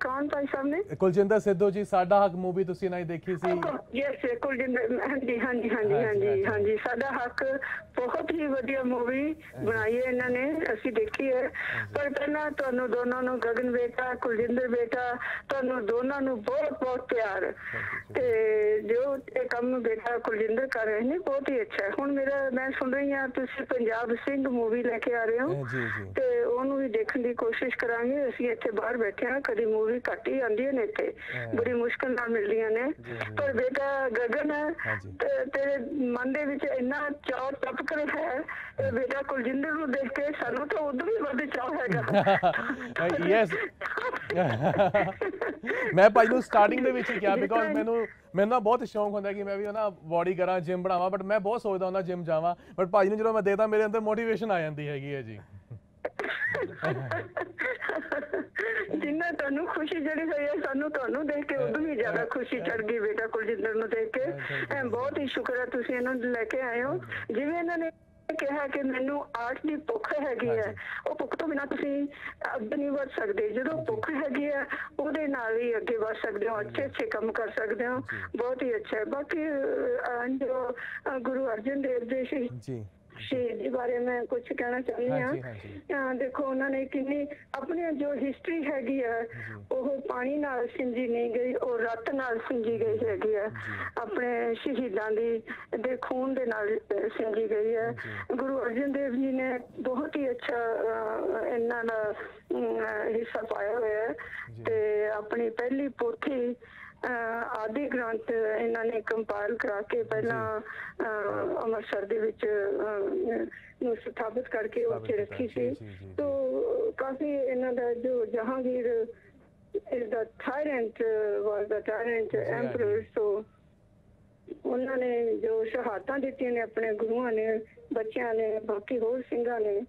ਕੌਣ ਭਾਈ ਸਾਹਿਬ ਨੇ? ਕੁਲਜਿੰਦਰ ਸਿੱਧੂ ਜੀ ਸਾਡਾ ਹੱਕ ਮੂਵੀ ਤੁਸੀਂ ਨਹੀਂ ਦੇਖੀ ਸੀ। ਯੈਸ ਕੁਲਜਿੰਦਰ ਹਾਂਜੀ ਹਾਂਜੀ ਹਾਂਜੀ ਹਾਂਜੀ, ਹਾਂਜੀ ਸਾਡਾ ਹੱਕ ਬਹੁਤ ਹੀ ਵਧੀਆ ਮੂਵੀ ਬਣਾਈ ਹੈ ਇਹਨਾਂ ਨੇ ਅਸੀਂ ਦੇਖੀ ਹੈ। ਪਰ ਪਹਿਲਾਂ ਤੁਹਾਨੂੰ ਦੋਨਾਂ ਨੂੰ ਗਗਨ ਬੇਟਾ ਕੁਲਜਿੰਦਰ ਬੇਟਾ ਤੁਹਾਨੂੰ ਦੋਨਾਂ ਨੂੰ ਬਹੁਤ ਬਹੁਤ ਪਿਆਰ। ਤੇ ਜੋ ਇਹ ਕੰਮ ਬੇਟਾ ਕੁਲਜਿੰਦਰ ਕਰ ਰਹੇ ਨੇ ਬਹੁਤ ਹੀ ਅੱਛਾ ਹੁਣ ਮੇਰਾ ਮੈਂ ਸੁਣ ਰਹੀ ਹਾਂ ਤੁਸੀਂ ਪੰਜਾਬ ਸਿੰਘ ਮੂਵੀ ਲੈ ਕੇ ਆ ਰਹੇ ਹੋ। ਤੇ ਉਹਨੂੰ ਵੀ ਦੇਖਣ ਦੀ ਕੋਸ਼ਿਸ਼ ਕਰਾਂਗੇ ਅਸੀਂ ਇੱਥੇ ਬਾਹਰ ਬੈਠੇ ਹਾਂ ਕਦੀ ਮੂਵੀ ਘੱਟ ਹੀ ਆਉਂਦੀਆਂ ਨੇ ਇੱਥੇ। ਬੜੀ ਮੁਸ਼ਕਲ ਨਾਲ ਮਿਲਦੀਆਂ ਨੇ। ਪਰ ਬੇਟਾ ਗਗਨ ਤੇਰੇ ਮਨ ਦੇ ਵਿੱਚ ਇੰਨਾ ਚਾਅ ਟਪਕ ਰਿਹਾ ਹੈ ਤੇ ਬੇਟਾ ਕੁਲਜਿੰਦਰ ਨੂੰ ਦੇਖ ਕੇ ਸਾਨੂੰ ਤਾਂ ਉਦੋਂ ਵੀ ਵੱਧ ਚਾਅ ਹੈਗਾ। ਯੈਸ ਮੈਂ ਭਾਈ ਨੂੰ ਸਟਾਰਟਿੰਗ ਦੇ ਵਿੱਚ ਹੀ ਕਿਹਾ ਬਿਕੋਜ਼ ਮੈਨੂੰ ਮੈਨੂੰ ਨਾ ਬਹੁਤ ਸ਼ੌਂਕ ਹੁੰਦਾ ਕਿ ਮੈਂ ਵੀ ਨਾ ਬਾਡੀ ਕਰਾਂ ਜਿਮ ਬਣਾਵਾਂ ਬਟ ਮੈਂ ਬਹੁਤ ਸੋਚਦਾ ਹੁੰਦਾ ਜਿਮ ਜਾਵਾਂ। ਬਟ ਭਾਈ ਨੂੰ ਜਦੋਂ ਮੈਂ ਦੇਖਦਾ ਮੇਰੇ ਅੰਦਰ ਮੋਟੀਵੇਸ਼ਨ ਆ ਜਾਂਦੀ ਹੈਗੀ ਹੈ ਜੀ। [laughs] ਜਿੰਨਾ ਤੁਹਾਨੂੰ ਖੁਸ਼ੀ ਜਿਹੜੀ ਹੋਈ ਹੈ, ਸਾਨੂੰ ਤੁਹਾਨੂੰ ਦੇਖ ਕੇ ਉਦੋਂ ਵੀ ਜ਼ਿਆਦਾ ਖੁਸ਼ੀ ਚੜ ਗਈ ਬੇਟਾ ਕੁਲਜਿੰਦਰ ਨੂੰ ਦੇਖ ਕੇ। ਬਹੁਤ ਹੀ ਸ਼ੁਕਰ ਹੈ ਤੁਸੀਂ ਇਹਨਾਂ ਨੂੰ ਲੈ ਕੇ ਆਏ ਹੋ। ਜਿਵੇਂ ਇਹਨਾਂ ਨੇ ਕਿਹਾ ਕਿ ਮੈਨੂੰ ਆਰਟ ਦੀ ਭੁੱਖ ਹੈਗੀ ਹੈ, ਉਹ ਭੁੱਖ ਤੋਂ ਬਿਨਾਂ ਤੁਸੀਂ ਅੱਗੇ ਨਹੀਂ ਵਧ ਸਕਦੇ। ਜਦੋਂ ਭੁੱਖ ਹੈਗੀ ਹੈ, ਉਹਦੇ ਨਾਲ ਹੀ ਅੱਗੇ ਵਧ ਸਕਦੇ ਹੋ, ਅੱਛੇ ਅੱਛੇ ਕੰਮ ਕਰ ਸਕਦੇ ਹੋ। ਬਹੁਤ ਹੀ ਅੱਛਾ ਹੈ। ਬਾਕੀ ਜੋ ਗੁਰੂ ਅਰਜਨ ਦੇਵ ਜੀ ਸੀ ਸ਼ਹੀਦ ਬਾਰੇ ਮੈਂ ਕੁਝ ਕਹਿਣਾ ਚਾਹੁੰਦੀ। ਅਹ ਦੇਖੋ ਉਹਨਾਂ ਨੇ ਕਿੰਨੀ ਆਪਣੀ ਜੋ ਹਿਸਟਰੀ ਹੈਗੀ ਹੈ ਉਹ ਪਾਣੀ ਨਾਲ ਸਿੰਜੀ ਨਹੀਂ ਗਈ ਉਹ ਰੱਤ ਨਾਲ ਸਿੰਜੀ ਗਈ ਹੈਗੀ ਹੈ ਆਪਣੇ ਸ਼ਹੀਦਾਂ ਦੀ ਦੇ ਖੂਨ ਦੇ ਨਾਲ ਸਿੰਜੀ ਗਈ ਹੈ ਗੁਰੂ ਅਰਜਨ ਦੇਵ ਜੀ ਨੇ ਬਹੁਤ ਹੀ ਅੱਛਾ ਇਹਨਾਂ ਦਾ ਹਿੱਸਾ ਪਾਇਆ ਹੋਇਆ ਹੈ। ਤੇ ਆਪਣੀ ਪਹਿਲੀ ਪੋਥੀ ਆਦਿ ਗ੍ਰੰਥ ਇਹਨਾਂ ਨੇ ਕੰਪਾਈਲ ਕਰਾ ਕੇ ਪਹਿਲਾਂ ਅੰਮ੍ਰਿਤਸਰ ਦੇ ਵਿੱਚ ਨੂੰ ਸਥਾਪਿਤ ਕਰਕੇ ਉੱਥੇ ਰੱਖੀ ਸੀ। ਤੋ ਕਾਫੀ ਇਹਨਾਂ ਦਾ ਜੋ Jahangir tyrant uh, was the tyrant ਹਾਂਜੀ। emperor so ਉਹਨਾਂ ਨੇ ਜੋ ਸ਼ਹਾਦਤਾਂ ਦਿੱਤੀਆਂ ਨੇ ਆਪਣੇ ਗੁਰੂਆਂ ਨੇ ਬੱਚਿਆਂ ਨੇ ਬਾਕੀ ਹੋਰ ਸਿੰਘਾਂ ਨੇ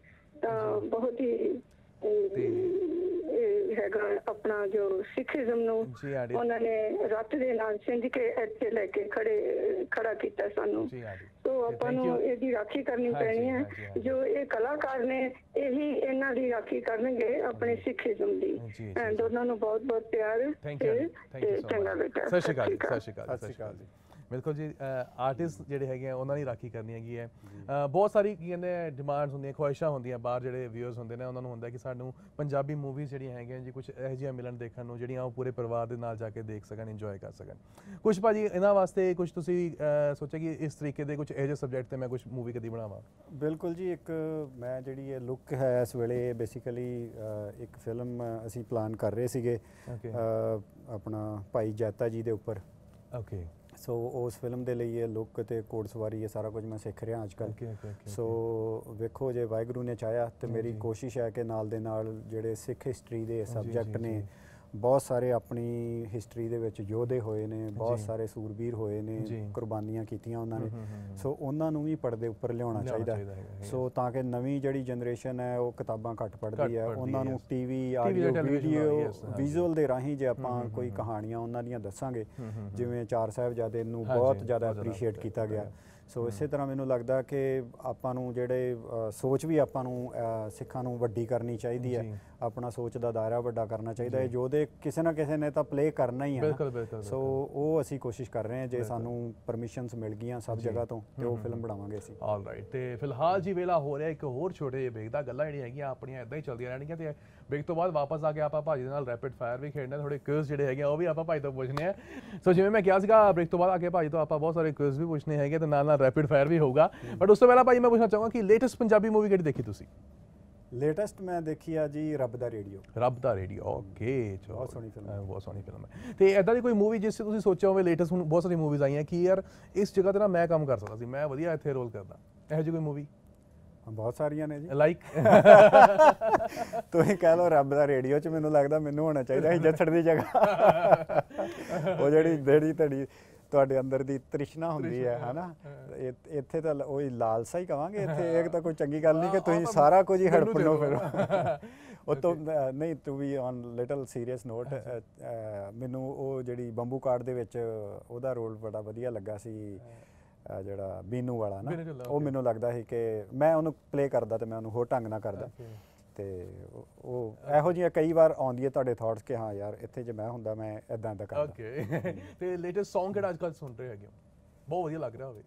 ਤਾਂ ਬਹੁਤ ਹੀ ਇਹ ਹੈਗਾ ਆਪਣਾ ਜੋ ਸਿੱਖੀਜ਼ਮ ਨੂੰ ਜੀ ਆਂਟੀ ਉਹਨਾਂ ਨੇ ਰੱਤ ਦੇ ਨਾਲ ਸਿੰਜ ਕੇ ਇੱਥੇ ਲੈ ਕੇ ਖੜੇ ਖੜਾ ਕੀਤਾ ਸਾਨੂੰ। ਜੀ ਆਂਟੀ ਸੋ ਆਪਾਂ ਨੂੰ. ਇਹਦੀ ਰਾਖੀ ਕਰਨੀ ਪੈਣੀ ਹੈ। ਜੋ ਇਹ ਕਲਾਕਾਰ ਨੇ ਇਹੀ ਇਹਨਾਂ ਦੀ ਰਾਖੀ ਕਰਨਗੇ ਆਪਣੇ ਸਿੱਖੀਜ਼ਮ ਦੀ। ਦੋਨਾਂ ਨੂੰ ਬਹੁਤ ਬਹੁਤ ਪਿਆਰ ਥੈਂਕ ਯੂ ਤੇ- ਥੈਂਕ ਯੂ ਤੇ ਸੋ ਚੰਗਾ ਬੇਟਾ। ਸਤਿ ਸ਼੍ਰੀ ਅਕਾਲ ਸਤਿ ਸ਼੍ਰੀ ਅਕਾਲ ਸਤਿ ਸ਼੍ਰੀ ਅਕਾਲ ਜੀ। ਬਿਲਕੁਲ ਜੀ ਆਰਟਿਸਟ ਜਿਹੜੇ ਹੈਗੇ ਆ ਉਹਨਾਂ ਦੀ ਰਾਖੀ ਕਰਨੀ ਹੈਗੀ ਹੈ। ਬਹੁਤ ਸਾਰੀ ਕੀ ਕਹਿੰਦੇ ਡਿਮਾਂਡਸ ਹੁੰਦੀਆਂ ਖੁਆਇਸ਼ਾਂ ਹੁੰਦੀਆਂ ਬਾਹਰ ਜਿਹੜੇ ਵਿਊਅਰਸ ਹੁੰਦੇ ਨੇ ਉਹਨਾਂ ਨੂੰ ਹੁੰਦਾ ਕਿ ਸਾਨੂੰ ਪੰਜਾਬੀ ਮੂਵੀਜ਼ ਜਿਹੜੀਆਂ ਹੈਗੀਆਂ ਜੀ ਕੁਝ ਇਹੋ ਜਿਹੀਆਂ ਮਿਲਣ ਦੇਖਣ ਨੂੰ ਜਿਹੜੀਆਂ ਉਹ ਪੂਰੇ ਪਰਿਵਾਰ ਦੇ ਨਾਲ ਜਾ ਕੇ ਦੇਖ ਸਕਣ ਇੰਜੋਏ ਕਰ ਸਕਣ। ਕੁਝ ਭਾਜੀ ਇਹਨਾਂ ਵਾਸਤੇ ਕੁਝ ਤੁਸੀਂ ਸੋਚਿਆ ਕਿ ਇਸ ਤਰੀਕੇ ਦੇ ਕੁਝ ਇਹੋ ਜਿਹੇ ਸਬਜੈਕਟ ਤੇ ਮੈਂ ਕੁਝ ਮੂਵੀ ਕਦੀ ਬਣਾਵਾਂ? ਬਿਲਕੁਲ ਜੀ ਇੱਕ ਮੈਂ ਜਿਹੜੀ ਇਹ ਲੁੱਕ ਹੈ ਇਸ ਵੇਲੇ ਬੇਸਿਕਲੀ ਇੱਕ ਫਿਲਮ ਅਸੀਂ ਪਲਾਨ ਕਰ ਰਹੇ ਸੀਗੇ ਆਪਣਾ ਭਾਈ ਜੈਤਾ ਜੀ ਦੇ ਉੱਪਰ। ਓਕੇ ਸੋ ਉਸ ਫਿਲਮ ਦੇ ਲਈ ਇਹ ਲੁੱਕ ਤੇ ਕੋਡਸਵਾਰੀ ਇਹ ਸਾਰਾ ਕੁਝ ਮੈਂ ਸਿੱਖ ਰਿਹਾ ਅੱਜ ਓਕੇ ਸੋ ਵੇਖੋ ਜੇ ਵਾਹਿਗੁਰੂ ਨੇ ਚਾਹਿਆ ਤੇ ਮੇਰੀ। ਕੋਸ਼ਿਸ਼ ਹੈ ਕਿ ਨਾਲ ਦੇ ਨਾਲ ਜਿਹੜੇ ਸਿੱਖ ਹਿਸਟਰੀ ਦੇ ਸਬਜੈਕਟ ਨੇ। ਬਹੁਤ ਸਾਰੇ ਆਪਣੀ ਹਿਸਟਰੀ ਦੇ ਵਿੱਚ ਯੋਧੇ ਹੋਏ ਨੇ ਬਹੁਤ। ਸਾਰੇ ਸੂਰਬੀਰ ਹੋਏ ਨੇ। ਕੁਰਬਾਨੀਆਂ ਕੀਤੀਆਂ ਉਹਨਾਂ ਨੇ। ਸੋ ਉਹਨਾਂ ਨੂੰ ਵੀ ਪਰਦੇ ਉੱਪਰ ਲਿਆਉਣਾ ਚਾਹੀਦਾ। ਸੋ ਤਾਂ ਕਿ ਨਵੀਂ ਜਿਹੜੀ ਜਨਰੇਸ਼ਨ ਹੈ ਉਹ ਕਿਤਾਬਾਂ ਘੱਟ ਪੜ੍ਹਦੀ ਹੈ ਉਹਨਾਂ ਨੂੰ। TV audio video. ਵਿਜ਼ੂਅਲ ਦੇ ਰਾਹੀਂ ਜੇ ਆਪਾਂ ਕੋਈ ਕਹਾਣੀਆਂ ਉਹਨਾਂ ਦੀਆਂ ਦੱਸਾਂਗੇ। ਜਿਵੇਂ ਚਾਰ ਸਾਹਿਬਜ਼ਾਦੇ ਨੂੰ ਬਹੁਤ ਜ਼ਿਆਦਾ ਅਪਰੀਸ਼ੀਏਟ ਕੀਤਾ ਗਿਆ। ਸੋ ਇਸੇ ਤਰ੍ਹਾਂ ਮੈਨੂੰ ਲੱਗਦਾ ਕਿ ਆਪਾਂ ਨੂੰ ਜਿਹੜੇ ਸੋਚ ਵੀ ਆਪਾਂ ਨੂੰ ਸਿੱਖਾਂ ਨੂੰ ਵੱਡੀ ਕਰਨੀ ਚਾਹੀਦੀ। ਹੈ ਆਪਣਾ ਸੋਚ ਦਾ ਦਾਇਰਾ ਵੱਡਾ ਕਰਨਾ ਚਾਹੀਦਾ ਹੈ ਜੀ। ਯੋਧੇ ਕਿਸੇ ਨਾ ਕਿਸੇ ਨੇ ਤਾਂ ਪਲੇ ਕਰਨਾ ਹੀ ਹੈ ਨਾ। ਬਿਲਕੁਲ, ਬਿਲਕੁਲ, ਸੋ। ਉਹ ਅਸੀਂ ਕੋਸ਼ਿਸ਼ ਕਰ ਰਹੇ ਹਾਂ ਜੇ। ਸਾਨੂੰ ਪਰਮਿਸ਼ਨਸ ਮਿਲ ਗਈਆਂ ਸਭ। ਜਗ੍ਹਾ ਤੋਂ ਤੇ ਉਹ ਫਿਲਮ। ਬਣਾਵਾਂਗੇ ਅਸੀਂ ਆਲ ਰਾਈਟ ਤੇ ਫਿਲਹਾਲ ਜੀ ਵੇਲਾ ਹੋ ਰਿਹਾ ਇੱਕ ਹੋਰ ਛੋਟੇ ਜਿਹੇ ਬ੍ਰੇਕ ਦਾ ਗੱਲਾਂ ਜਿਹੜੀਆਂ ਹੈਗੀਆਂ ਆਪਣੀਆਂ ਇਦਾਂ ਹੀ ਚੱਲਦੀਆਂ ਰਹਿਣਗੀਆਂ ਤੇ ਬ੍ਰੇਕ ਤੋਂ ਬਾਅਦ ਵਾਪਸ ਆ ਕੇ ਆਪਾਂ ਭਾਜੀ ਦੇ ਨਾਲ ਰੈਪਿਡ ਫਾਇਰ ਵੀ ਖੇਡਣਾ ਥੋੜੇ ਕੁਇਜ਼ ਜਿਹੜੇ ਹੈਗੇ ਉਹ ਵੀ ਆਪਾਂ ਭਾਜੀ ਤੋਂ ਪੁੱਛਣੇ ਆ ਸੋ ਜਿਵੇਂ ਮੈਂ ਕਿਹਾ ਸੀਗਾ ਬ੍ਰੇਕ ਤੋਂ ਬਾਅਦ ਆ ਕੇ ਭਾਜੀ ਤੋਂ ਆਪਾਂ ਬਹੁਤ ਸਾਰੇ ਕੁਇਜ਼ ਵੀ ਪੁੱਛਣੇ ਹੈਗੇ ਤੇ ਨਾਲ ਨਾਲ ਰੈਪਿਡ ਫਾਇਰ ਵੀ ਹੋਊਗਾ ਬਟ ਉਸ ਤੋਂ ਪਹਿਲਾਂ ਭਾਜੀ ਮੈਂ ਪੁੱਛਣਾ ਚਾਹਾਂਗਾ ਕਿ ਲੇਟੈਸਟ ਪੰਜਾਬੀ ਮੂਵੀ ਕਿਹੜੀ ਦੇਖੀ ਤੁਸੀਂ ਲੇਟੈਸਟ ਮੈਂ ਦੇਖੀ ਆ ਜੀ ਰੱਬ ਦਾ ਰੇਡੀਓ। ਰੱਬ ਦਾ ਰੇਡੀਓ ਓਕੇ ਚਲੋ ਬਹੁਤ ਸੋਹਣੀ film ਅਹ ਬਹੁਤ ਸੋਹਣੀ ਫਿਲਮ ਹੈ। ਤੇ ਐਦਾਂ ਦੀ ਕੋਈ ਮੂਵੀ ਜਿਸ 'ਚ ਤੁਸੀਂ ਸੋਚਿਆ ਹੋਵੇ ਲੇਟੈਸਟ ਹੁਣ ਬਹੁਤ ਸਾਰੀ ਮੂਵੀਜ਼ ਆਈਆਂ ਕਿ ਯਾਰ ਇਸ ਜਗ੍ਹਾ ਤੇ ਨਾ ਮੈਂ ਕੰਮ ਕਰ ਸਕਦਾ ਸੀ ਮੈਂ ਵਧੀਆ ਇੱਥੇ ਰੋਲ ਕਰਦਾ। ਇਹੋ ਜਿਹੀ ਕੋਈ ਮੂਵੀ ਬਹੁਤ ਸਾਰੀਆਂ ਨੇ ਜੀ। ਲਾਈਕ [laughs] ਤੁਸੀਂ ਕਹਿ ਲਓ ਰੱਬ ਦਾ ਰੇਡੀਓ 'ਚ ਮੈਨੂੰ ਲੱਗਦਾ ਮੈਨੂੰ ਹੋਣਾ ਚਾਹੀਦਾ ਸੀ ਜੱਸੜ ਦੀ ਜਗ੍ਹਾ। [laughs] ਉਹ ਜਿਹੜੀ ਜਿਹੜੀ ਤੁਹਾਡੀ ਤੁਹਾਡੇ ਅੰਦਰ ਦੀ ਤ੍ਰਿਸ਼ਨਾ ਹੁੰਦੀ ਹੈ ਹਨਾ? ਇੱਥੇ ਤਾਂ ਉਹੀ ਲਾਲਸਾ ਹੀ ਕਵਾਂਗੇ ਇੱਥੇ ਇਹ ਤਾਂ ਕੋਈ ਚੰਗੀ ਗੱਲ ਨਹੀਂ ਕਿ ਹਾਂ, ਤੁਸੀਂ ਸਾਰਾ ਕੁਝ ਹੀ ਹੜਪਣੋ ਦਿਓ। ਫਿਰ। ਉਹ ਤੋਂ ਨਹੀਂ to be on little serious note ਮੈਨੂੰ ਉਹ ਜਿਹੜੀ ਬੰਬੂ ਕਾਰਡ ਦੇ ਵਿੱਚ ਉਹਦਾ ਰੋਲ ਬੜਾ ਵਧੀਆ ਲੱਗਾ ਸੀ ਜਿਹੜਾ ਬੀਨੂ ਵਾਲਾ ਨਾ ਉਹ. ਮੈਨੂੰ ਲੱਗਦਾ ਸੀ ਕਿ ਮੈਂ ਉਹਨੂੰ ਪਲੇ ਕਰਦਾ ਤੇ ਮੈਂ ਉਹਨੂੰ ਹੋਰ ਢੰਗ ਨਾਲ ਕਰਦਾ. ਤੇ ਉਹ- ਇਹੋ ਜਿਹੀਆਂ ਕਈ ਵਾਰ ਆਉਂਦੀ ਹੈ ਤੁਹਾਡੇ ਥਾਟਸ ਕਿ ਹਾਂ ਯਾਰ ਇੱਥੇ ਜੇ ਮੈਂ ਹੁੰਦਾ, ਮੈਂ ਇਦਾਂ ਦਾ ਕਰਦਾ। ਓਕੇ [laughs] ਤੇ ਲੇਟੈਸਟ Song ਕਿਹੜਾ ਅੱਜਕੱਲ ਸੁਣ ਰਹੇ ਹੈਗੇ ਹੋ? ਬਹੁਤ ਵਧੀਆ ਲੱਗ ਰਿਹਾ ਹੋਵੇ।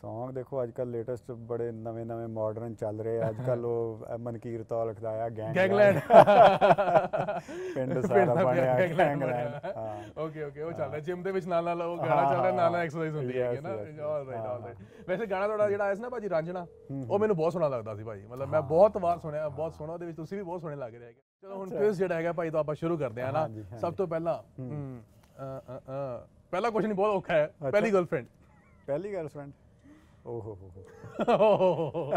Song ਦੇਖੋ ਅੱਜ ਕੱਲ ਲੇਟੈਸਟ ਬੜੇ ਨਵੇਂ ਨਵੇਂ ਮਾਡਰਨ ਚੱਲ ਰਹੇ ਅੱਜ ਕੱਲ ਉਹ ਮਨਕੀਰ ਤੌਲਖ ਦਾ ਆ ਗੈਂਗ ਗੈਂਗਲੈਂਡ। ਪਿੰਡ ਸਾਰਾ ਬਣਿਆ ਗੈਂਗਲੈਂਡ। ਹਾਂ। ਓਕੇ ਓਕੇ ਉਹ ਚੱਲ ਰਿਹਾ ਜਿਮ ਦੇ ਵਿੱਚ ਨਾਲ ਨਾਲ ਉਹ ਹਾਂ, ਗਾਣਾ ਚੱਲ ਰਿਹਾ ਨਾਲ ਨਾਲ ਹਾਂ, ਐਕਸਰਸਾਈਜ਼ ਹੁੰਦੀ ਹੈਗੀ ਨਾ। ਆਲ ਰਾਈਟ ਹਾਂ, ਆਲ ਰਾਈਟ ਵੈਸੇ ਗਾਣਾ ਤੁਹਾਡਾ ਜਿਹੜਾ ਆਇਆ ਸੀ ਨਾ ਭਾਜੀ ਰਾਂਝਣਾ ਹੂੰ, ਉਹ ਮੈਨੂੰ ਬਹੁਤ ਸੋਹਣਾ ਲੱਗਦਾ ਸੀ ਭਾਜੀ। ਮਤਲਬ ਮੈਂ ਬਹੁਤ ਵਾਰ ਸੁਣਿਆ ਬਹੁਤ ਸੋਹਣਾ ਉਹਦੇ ਵਿੱਚ ਤੁਸੀਂ ਵੀ ਬਹੁਤ ਸੋਹਣੇ ਲੱਗ ਰਹੇ ਹੈਗੇ। ਚਲੋ ਹੁਣ ਕੁਇਜ਼ ਜਿਹੜਾ ਹੈਗਾ ਭਾਈ ਤੋਂ ਆਪਾਂ ਸ਼ੁਰੂ ਕਰਦੇ ਹਾਂ ਨਾ। ਸਭ ਤੋਂ ਪਹਿਲਾਂ ਪਹਿਲਾ ਕੁਐਸਚਨ ਬਹੁਤ ਔਖਾ ਹੈ। ਪਹਿਲੀ ਗਰਲਫ੍ਰੈਂਡ ਪਹਿਲੀ ਗਰਲਫ੍ਰੈਂਡ ਓਹ ਹੋ ਹੋ ਹੋ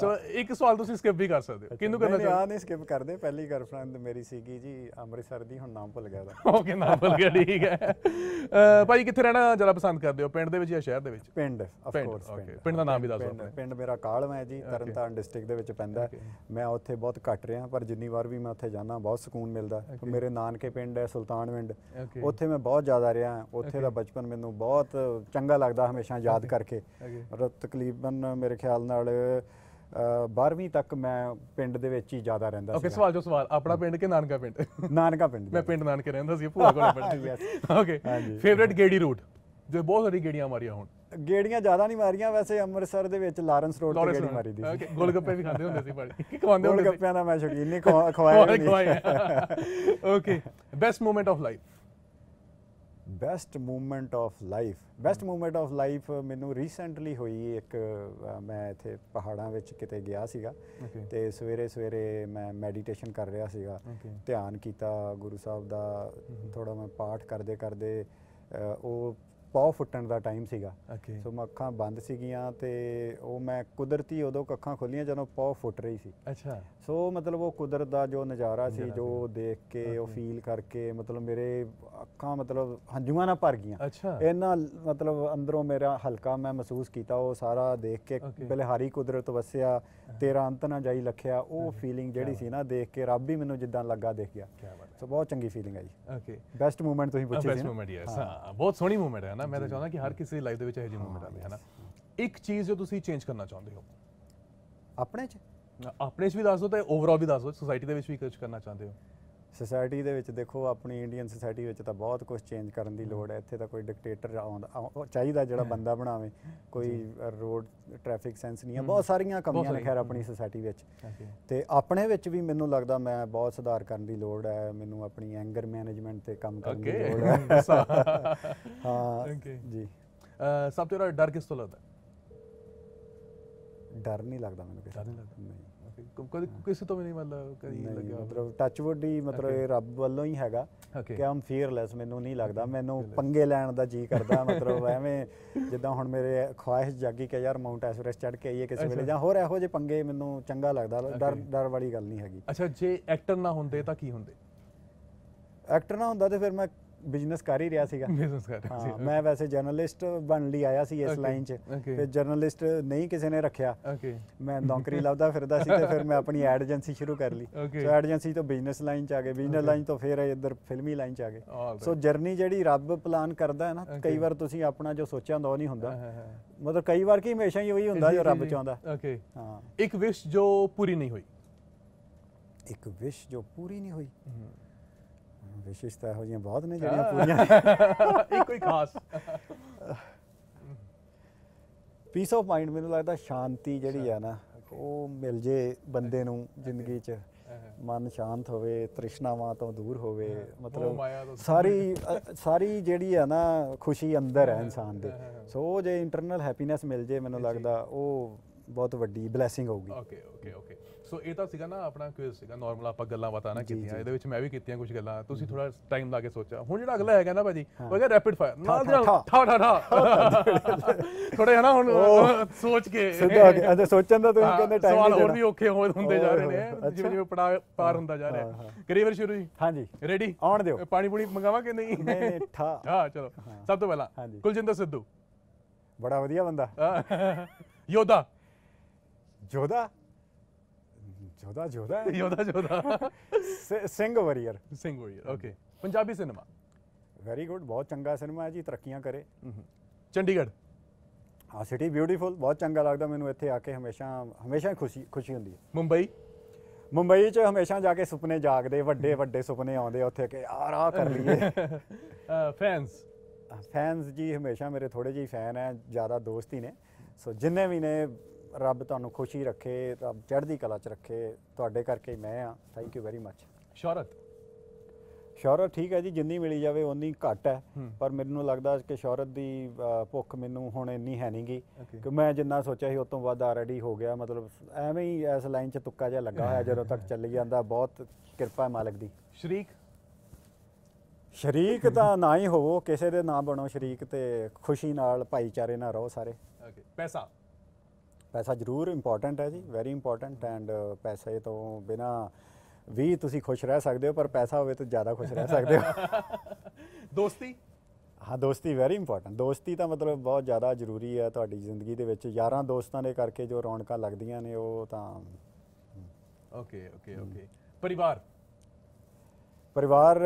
ਚਲੋ ਇੱਕ ਸਵਾਲ ਤੁਸੀਂ ਸਕਿਪ ਵੀ ਕਰ ਸਕਦੇ ਹੋ। ਕਿਹਨੂੰ ਕਰਨਾ ਨਹੀਂ, ਆ ਨਹੀਂ ਸਕਿਪ ਕਰਦੇ ਪਹਿਲੀ ਗਰਲਫ੍ਰੈਂਡ ਮੇਰੀ ਸੀਗੀ ਜੀ ਅੰਮ੍ਰਿਤਸਰ ਦੀ ਹੁਣ ਨਾਮ ਭੁੱਲ ਗਿਆ ਉਹਦਾ। ਓਕੇ ਨਾ ਭੁੱਲ ਗਿਆ ਠੀਕ ਹੈ। ਭਾਈ ਕਿੱਥੇ ਰਹਿਣਾ ਜ਼ਿਆਦਾ ਪਸੰਦ ਕਰਦੇ ਹੋ ਪਿੰਡ ਦੇ ਵਿੱਚ ਜਾਂ ਸ਼ਹਿਰ ਦੇ ਵਿੱਚ? ਪਿੰਡ ਆਫ ਕੋਰਸ ਪਿੰਡ। ਦਾ ਨਾਮ ਵੀ ਦੱਸ ਦਿਓ ਪਿੰਡ- ਆਪਣੇ। ਪਿੰਡ ਮੇਰਾ ਕਾਲਮ ਹੈ ਜੀ ਤਰਨਤਾਰਨ ਡਿਸਟ੍ਰਿਕਟ ਦੇ ਵਿੱਚ ਪੈਂਦਾ। ਮੈਂ ਉੱਥੇ ਬਹੁਤ ਘੱਟ ਰਿਹਾ ਪਰ ਜਿੰਨੀ ਵਾਰ ਵੀ ਮੈਂ ਉੱਥੇ ਜਾਂਦਾ ਬਹੁਤ ਸਕੂਨ ਮਿਲਦਾ। ਮੇਰੇ ਨਾਨਕੇ ਪਿੰਡ ਹੈ ਸੁਲਤਾਨਵਿੰਡ. ਉੱਥੇ ਮੈਂ ਬਹੁਤ ਜ਼ਿਆਦਾ ਰਿਹਾ ਉੱਥੇ ਦਾ ਬਚਪਨ ਮੈਨੂੰ ਬਹੁਤ ਚੰਗਾ ਲੱਗਦਾ ਹਮੇਸ਼ਾ ਯਾਦ ਕਰਕੇ। ਤਕਰੀਬਨ ਮੇਰੇ ਖਿਆਲ ਨਾਲ 12ਵੀਂ ਤੱਕ ਮੈਂ ਪਿੰਡ ਦੇ ਵਿੱਚ ਹੀ ਜ਼ਿਆਦਾ ਰਹਿੰਦਾ ਓਕੇ ਸੀ ਸਵਾਲ ਜੋ ਸਵਾਲ ਆਪਣਾ ਪਿੰਡ ਕਿ ਨਾਨਕਾ ਪਿੰਡ? ਨਾਨਕਾ ਪਿੰਡ ਮੈਂ ਪਿੰਡ ਨਾਨਕੇ ਰਹਿੰਦਾ ਸੀ ਭੂਆ ਕੋਲ. ਸੀ। ਓਕੇ ਹਾਂਜੀ। ਫੇਵਰਿਟ ਗੇੜੀ ਰੂਟ ਜੋ ਬਹੁਤ ਸਾਰੀ ਗੇੜੀਆਂ ਮਾਰੀਆਂ ਹੁਣ। ਗੇੜੀਆਂ ਜ਼ਿਆਦਾ ਨਹੀਂ ਮਾਰੀਆਂ ਵੈਸੇ ਅੰਮ੍ਰਿਤਸਰ ਦੇ ਵਿੱਚ ਲਾਰੈਂਸ ਰੋਡ ਤੇ ਗੇੜੀ। ਮਾਰੀ ਦੀ Okay, ਗੋਲਗੱਪੇ ਵੀ ਖਾਂਦੇ ਹੁੰਦੇ ਸੀ ਭਾਜੀ। ਕੀ ਖਵਾਉਂਦੇ ਹੁੰਦੇ ਸੀ। ਗੱਪਿਆਂ ਦਾ ਮੈਂ ਸ਼ੌਕੀਨ ਨਹੀਂ ਖਵਾ- ਖਵਾਇਆ okay best moment of life best movement of life best movement of life ਮੈਨੂੰ ਰੀਸੈਂਟਲੀ ਹੋਈ ਇੱਕ ਮੈਂ ਇੱਥੇ ਪਹਾੜਾਂ ਵਿੱਚ ਕਿਤੇ ਗਿਆ ਸੀਗਾ. ਤੇ ਸਵੇਰੇ ਸਵੇਰੇ ਮੈਂ ਮੈਡੀਟੇਸ਼ਨ ਕਰ ਰਿਹਾ ਸੀਗਾ. ਧਿਆਨ ਕੀਤਾ ਗੁਰੂ ਸਾਹਿਬ ਦਾ ਥੋੜਾ ਮੈਂ ਪਾਠ ਕਰਦੇ ਕਰਦੇ ਉਹ ਪੌ ਫੁੱਟਣ ਦਾ ਟਾਈਮ ਸੀਗਾ। ਸੋ ਮੈਂ ਅੱਖਾਂ ਬੰਦ ਸੀਗੀਆਂ ਤੇ ਉਹ ਮੈਂ ਕੁਦਰਤੀ ਉਦੋਂ ਅੱਖਾਂ ਖੋਲੀਆਂ ਜਦੋਂ ਪੌ ਫੁੱਟ ਰਹੀ ਸੀ। ਅੱਛਾ। ਸੋ ਮਤਲਬ ਉਹ ਕੁਦਰਤ ਦਾ ਜੋ ਨਜ਼ਾਰਾ ਸੀ ਜੋ। ਦੇਖ ਕੇ ਉਹ. ਫੀਲ ਕਰਕੇ ਮਤਲਬ ਮੇਰੇ ਅੱਖਾਂ ਮਤਲਬ ਹੰਝੂਆਂ ਨਾਲ ਭਰ ਗਈਆਂ। ਇਹਨਾਂ ਮਤਲਬ ਅੰਦਰੋਂ ਮੇਰਾ ਹਲਕਾ ਮੈਂ ਮਹਿਸੂਸ ਕੀਤਾ ਉਹ ਸਾਰਾ ਦੇਖ ਕੇ. ਬਲਿਹਾਰੀ ਕੁਦਰਤ ਵਸਿਆ। ਤੇਰਾ ਅੰਤ ਨਾ ਜਾਈ ਲਖਿਆ ਉਹ ਫੀਲਿੰਗ ਜਿਹੜੀ ਸੀ ਨਾ ਦੇਖ ਕੇ ਰੱਬ ਹੀ ਮੈਨੂੰ ਜਿੱਦਾਂ ਲੱਗਾ ਦੇਖ ਗਿਆ। ਸੋ ਬਹੁਤ ਚੰਗੀ ਫੀਲਿੰਗ ਹੈ ਜੀ। ਓਕੇ ਬੈਸਟ ਮੂਵਮੈਂਟ ਤੁਸੀਂ ਪੁੱਛੀ ਸੀ ਬੈਸਟ ਮੂਮੈਂਟ ਯੈਸ ਹਾਂ। ਬਹੁਤ ਸੋਹਣੀ ਮੂਮੈਂਟ ਹੈ ਨਾ ਮੈਂ ਤਾਂ ਚਾਹੁੰਦਾ ਕਿ ਹਰ ਕਿਸੇ ਦੀ ਲਾਈਫ ਦੇ ਵਿੱਚ ਇਹੋ ਜਿਹੀ ਮੂਮੈਂਟ ਆਵੇ ਹੈ ਨਾ ਇੱਕ ਚੀਜ਼ ਜੋ ਤੁਸੀਂ ਚੇਂਜ ਕਰਨਾ ਚਾਹੁੰਦੇ ਹੋ? ਆਪਣੇ ਚ? ਆਪਣੇ 'ਚ ਵੀ ਦੱਸ ਦਿਓ ਤੇ ਓਵਰਆਲ ਵੀ ਦੱਸ ਦਿਓ ਸੋਸਾਇਟੀ ਦੇ ਵਿੱਚ ਵੀ ਕੁਝ ਕਰਨਾ ਚਾਹੁੰਦੇ ਹੋ? ਸੋਸਾਇਟੀ ਦੇ ਵਿੱਚ ਦੇਖੋ ਆਪਣੀ ਇੰਡੀਅਨ ਸੋਸਾਇਟੀ ਵਿੱਚ ਤਾਂ ਬਹੁਤ ਕੁਝ ਚੇਂਜ ਕਰਨ ਦੀ ਲੋੜ ਹੈ। ਇੱਥੇ ਤਾਂ ਕੋਈ ਡਿਕਟੇਟਰ ਆਉਂਦਾ ਆਉ- ਚਾਹੀਦਾ ਜਿਹੜਾ ਬੰਦਾ ਬਣਾਵੇ। ਕੋਈ ਰੋਡ ਟ੍ਰੈਫਿਕ ਸੈਂਸ ਨਹੀਂ ਹੈ। ਬਹੁਤ ਸਾਰੀਆਂ ਕਮੀਆਂ ਨੇ ਖੈਰ ਆਪਣੀ ਸੋਸਾਇਟੀ ਵਿੱਚ। ਤੇ ਆਪਣੇ ਵਿੱਚ ਵੀ ਮੈਨੂੰ ਲੱਗਦਾ ਮੈਂ ਬਹੁਤ ਸੁਧਾਰ ਕਰਨ ਦੀ ਲੋੜ ਹੈ। ਮੈਨੂੰ ਆਪਣੀ ਐਂਗਰ ਮੈਨੇਜਮੈਂਟ ਤੇ ਕੰਮ ਕਰਨ ਦੀ ਲੋੜ ਹੈ। [laughs] ਹਾਂ Okay. ਜੀ। ਸਭ ਤੋਂ ਜ਼ਿਆਦਾ ਡਰ ਕਿਸ ਤੋਂ ਲੱਗਦਾ? ਡਰ ਨਹੀਂ ਲੱਗਦਾ ਮੈਨੂੰ ਕਿਸੇ ਡਰ ਨਹੀਂ। ਲੱਗਦਾ? ਕਦੇ ਕਿਸੇ ਤੋਂ ਵੀ ਨਹੀਂ ਮਤਲਬ ਕਦੀ ਲੱਗਿਆ? ਮਤਲਬ ਟੱਚਵੁੱਡ ਹੀ ਮਤਲਬ. ਇਹ ਰੱਬ ਵੱਲੋਂ ਹੀ ਹੈਗਾ. ਕਿ ਆਮ ਫੀਅਰਲੈਸ ਮੈਨੂੰ ਨਹੀਂ ਲੱਗਦਾ ਮੈਨੂੰ. ਪੰਗੇ ਲੈਣ ਦਾ ਜੀ ਕਰਦਾ ਮਤਲਬ ਐਵੇਂ ਜਿੱਦਾਂ ਹੁਣ ਮੇਰੇ ਖੁਆਇਸ਼ ਜਾਗੀ ਕਿ ਯਾਰ ਮਾਊਂਟ ਐਵਰੈਸਟ ਚੜ੍ਹ ਕੇ ਆਈਏ ਕਿਸੇ ਵੇਲੇ। ਜਾਂ ਹੋਰ ਇਹੋ ਜਿਹੇ ਪੰਗੇ ਮੈਨੂੰ ਚੰਗਾ ਲੱਗਦਾ ਡਰ. ਡਰ ਵਾਲੀ ਗੱਲ ਨਹੀਂ ਹੈਗੀ ਅੱਛਾ ਜੇ ਐਕਟਰ ਨਾ ਹੁੰਦੇ ਤਾਂ ਕੀ ਹੁੰਦੇ ਐਕਟਰ ਨਾ ਹੁੰਦਾ ਤੇ ਫਿਰ ਮੈਂ ਬਿਜ਼ਨਸ ਕਰ ਹੀ ਰਿਹਾ ਸੀਗਾ। ਬਿਜ਼ਨਸ ਕਰ ਰਹੇ ਸੀ ਮੈਂ ਵੈਸੇ ਜਰਨਲਿਸਟ ਬਣਨ ਲਈ ਆਇਆ ਸੀ ਇਸ ਲਾਈਨ 'ਚ. ਫਿਰ ਜਰਨਲਿਸਟ ਨਹੀਂ ਕਿਸੇ ਨੇ ਰੱਖਿਆ। ਓਕੇ ਮੈਂ ਨੌਕਰੀ ਲੱਭਦਾ ਫਿਰਦਾ ਸੀ ਤੇ ਫਿਰ ਮੈਂ ਆਪਣੀ ਐਡ ਏਜੰਸੀ ਸ਼ੁਰੂ ਕਰ ਲਈ. ਸੋ ਐਡ ਏਜੰਸੀ ਤੋਂ ਬਿਜ਼ਨਸ ਲਾਈਨ 'ਚ ਆ ਗਏ। ਬਿਜ਼ਨਸ. ਲਾਈਨ ਤੋਂ ਫਿਰ ਇੱਧਰ ਫਿਲਮੀ ਲਾਈਨ 'ਚ ਆ ਗਏ। ਸੋ. ਜਰਨੀ ਜਿਹੜੀ ਰੱਬ ਪਲਾਨ ਕਰਦਾ ਹੈ ਨਾ. ਕਈ ਵਾਰ ਤੁਸੀਂ ਆਪਣਾ ਜੋ ਸੋਚਿਆ ਹੁੰਦਾ ਉਹ ਨਹੀਂ ਹੁੰਦਾ। ਮਤਲਬ ਕਈ ਵਾਰ ਕੀ ਹਮੇਸ਼ਾ ਹੀ ਉਹੀ ਹੁੰਦਾ ਜੋ ਰੱਬ ਚਾਹੁੰਦਾ। ਓਕੇ ਹਾਂ। ਇੱਕ ਵਿਸ਼ ਜੋ ਪੂਰੀ ਨਹੀਂ ਹੋਈ। ਇੱਕ ਵਿਸ਼ ਜੋ ਪੂਰੀ ਨਹੀਂ ਹੋਈ। ਵਿਸ਼ੇਸ਼ ਤਾਂ ਇਹੋ ਜਿਹੀਆਂ ਬਹੁਤ ਨੇ ਜਿਹੜੀਆਂ ਪੂਰੀਆਂ। [laughs] ਇੱਕ ਕੋਈ ਖਾਸ। ਪੀਸ ਆਫ ਮਾਈਂਡ ਮੈਨੂੰ ਲੱਗਦਾ ਸ਼ਾਂਤੀ ਜਿਹੜੀ ਆ ਨਾ ਉਹ ਮਿਲ ਜੇ ਬੰਦੇ ਨੂੰ ਜ਼ਿੰਦਗੀ 'ਚ। ਮਨ ਸ਼ਾਂਤ ਹੋਵੇ ਤ੍ਰਿਸ਼ਨਾਵਾਂ ਤੋਂ ਦੂਰ ਹੋਵੇ ਤੋਂ ਮਤਲਬ ਸਾਰੀ ਸਾਰੀ ਜਿਹੜੀ ਆ ਨਾ ਖੁਸ਼ੀ ਅੰਦਰ ਹੈ ਇਨਸਾਨ ਦੇ। ਸੋ ਜੇ ਇੰਟਰਨਲ ਹੈਪੀਨੈਸ ਮਿਲ ਜੇ ਮੈਨੂੰ ਲੱਗਦਾ ਉਹ ਬਹੁਤ ਵੱਡੀ ਬਲੇਸਿੰਗ ਹੋਊਗੀ। ਓਕੇ ਓਕੇ ਓਕੇ ਸੋ ਇਹ ਤਾਂ ਸੀਗਾ ਨਾ ਆਪਣਾ ਕੁਇਜ਼ ਸੀਗਾ ਨਾਰਮਲ ਆਪਾਂ ਗੱਲਾਂ ਬਾਤਾਂ ਨਾ ਕੀਤੀਆਂ ਇਹਦੇ ਵਿੱਚ ਮੈਂ ਵੀ ਕੀਤੀਆਂ ਕੁਝ ਗੱਲਾਂ ਤੁਸੀਂ ਥੋੜਾ ਟਾਈਮ ਲਾ ਕੇ ਸੋਚਿਆ। ਹੁਣ ਜਿਹੜਾ ਅਗਲਾ ਹੈਗਾ ਨਾ ਭਾਜੀ ਉਹ ਹੈਗਾ ਰੈਪਿਡ ਫਾਇਰ ਨਾਲ ਠਾ, ਜਿਹੜਾ ਠਾ। ਠਾ ਠਾ ਥੋੜੇ ਹਨਾ ਹੁਣ ਸੋਚ ਕੇ। ਸਿੱਧਾ ਆ ਗਿਆ। ਸੋਚਣ ਦਾ ਤੁਸੀਂ ਕਹਿੰਦੇ ਟਾਈਮ ਸਵਾਲ ਹੋਰ ਵੀ ਔਖੇ ਹੋ ਹੁੰਦੇ ਜਾ ਰਹੇ ਨੇ ਜਿਵੇਂ ਜਿਵੇਂ ਪੜਾ ਪਾਰ ਹੁੰਦਾ ਜਾ ਰਿਹਾ। ਕਰੀ ਵਾਰ ਸ਼ੁਰੂ ਜੀ। ਹਾਂਜੀ। ਰੈਡੀ ਆਉਣ ਦਿਓ। ਪਾਣੀ ਪੂਣੀ ਮੰਗਾਵਾ ਕਿ ਨਹੀਂ? ਨਹੀਂ ਨਹੀਂ ਠਾ। ਹਾਂ ਚਲੋ। ਸਭ ਤੋਂ ਪਹਿਲਾਂ। ਕੁਲਜਿੰਦਰ ਸਿੱਧੂ। ਬੜਾ ਵਧੀਆ ਬੰਦਾ। ਹਾਂ, ਯੋਧਾ? ਹੈ। ਯੋਧਾ ਯੋਧਾ ਸਿ- Singh warrior Singh warrior okay Punjabi cinema very good ਬਹੁਤ ਚੰਗਾ ਸਿਨੇਮਾ ਹੈ ਜੀ ਤਰੱਕੀਆਂ ਕਰੇ ਚੰਡੀਗੜ੍ਹ ਆ ਸਿਟੀ ਬਿਊਟੀਫੁਲ ਬਹੁਤ ਚੰਗਾ ਲੱਗਦਾ ਮੈਨੂੰ ਇੱਥੇ ਆ ਕੇ ਹਮੇਸ਼ਾ ਹਮੇਸ਼ਾ ਖੁਸ਼ੀ ਖੁਸ਼ੀ ਹੁੰਦੀ ਹੈ ਮੁੰਬਈ ਮੁੰਬਈ 'ਚ ਹਮੇਸ਼ਾ ਜਾ ਕੇ ਸੁਪਨੇ ਜਾਗਦੇ ਵੱਡੇ ਵੱਡੇ ਸੁਪਨੇ ਆਉਂਦੇ ਉੱਥੇ ਕਿ ਯਾਰ ਆ ਕਰ ਲਈਏ ਫੈਨਸ ਫੈਨਸ ਜੀ ਹਮੇਸ਼ਾ ਮੇਰੇ ਥੋੜੇ ਜਿਹੇ ਫੈਨ ਹੈ ਜ਼ਿਆਦਾ ਦੋਸਤ ਹੀ ਨੇ ਸੋ ਜਿੰਨੇ ਵੀ ਨੇ ਰੱਬ ਤੁਹਾਨੂੰ ਖੁਸ਼ੀ ਰੱਖੇ ਰੱਬ ਚੜ੍ਹਦੀ ਕਲਾ 'ਚ ਰੱਖੇ। ਤੁਹਾਡੇ ਕਰਕੇ ਹੀ ਮੈਂ ਆ। ਥੈਂਕ ਯੂ ਵੈਰੀ ਮੱਚ ਸ਼ੌਹਰਤ? ਸ਼ੌਹਰਤ ਠੀਕ ਹੈ ਜੀ ਜਿੰਨੀ ਮਿਲੀ ਜਾਵੇ ਓਨੀ ਘੱਟ ਹੈ। ਪਰ ਮੈਨੂੰ ਲੱਗਦਾ ਕਿ ਸ਼ੌਹਰਤ ਦੀ ਭੁੱਖ ਮੈਨੂੰ ਹੁਣ ਇੰਨੀ ਹੈ ਨਹੀਂਗੀ. ਕਿ ਮੈਂ ਜਿੰਨਾ ਸੋਚਿਆ ਸੀ ਉਸ ਤੋਂ ਵੱਧ ਆਲਰੇਡੀ ਹੋ ਗਿਆ। ਮਤਲਬ ਐਵੇਂ ਹੀ ਇਸ ਲਾਈਨ 'ਚ ਤੁੱਕਾ ਜਿਹਾ ਲੱਗਾ ਹੋਇਆ ਜਦੋਂ ਤੱਕ ਚੱਲੀ ਜਾਂਦਾ। ਬਹੁਤ ਕਿਰਪਾ ਹੈ ਮਾਲਕ ਦੀ। ਸ਼ਰੀਕ? ਸ਼ਰੀਕ ਤਾਂ ਨਾ ਹੀ ਹੋਵੋ ਕਿਸੇ ਦੇ ਨਾ ਬਣੋ। ਸ਼ਰੀਕ ਤੇ ਖੁਸ਼ੀ ਨਾਲ ਭਾਈਚਾਰੇ ਨਾਲ ਰਹੋ ਸਾਰੇ। ਪੈਸਾ? ਪੈਸਾ ਜ਼ਰੂਰ ਇੰਪੋਰਟੈਂਟ ਹੈ ਜੀ ਵੈਰੀ ਇੰਪੋਰਟੈਂਟ ਐਂਡ ਪੈਸੇ ਤੋਂ ਬਿਨਾ ਵੀ ਤੁਸੀਂ ਖੁਸ਼ ਰਹਿ ਸਕਦੇ ਹੋ ਪਰ ਪੈਸਾ ਹੋਵੇ ਤਾਂ ਜ਼ਿਆਦਾ ਖੁਸ਼ ਰਹਿ ਸਕਦੇ ਹੋ। [laughs] ਦੋਸਤੀ? ਹਾਂ ਦੋਸਤੀ ਵੈਰੀ ਇੰਪੋਰਟੈਂਟ ਦੋਸਤੀ ਤਾਂ ਮਤਲਬ ਬਹੁਤ ਜ਼ਿਆਦਾ ਜ਼ਰੂਰੀ ਹੈ ਤੁਹਾਡੀ ਜ਼ਿੰਦਗੀ ਦੇ ਵਿੱਚ। ਯਾਰਾਂ ਦੋਸਤਾਂ ਦੇ ਕਰਕੇ ਜੋ ਰੌਣਕਾਂ ਲੱਗਦੀਆਂ ਨੇ ਉਹ ਤਾਂ ਓਕੇ ਓਕੇ ਓਕੇ ਪਰਿਵਾਰ? ਪਰਿਵਾਰ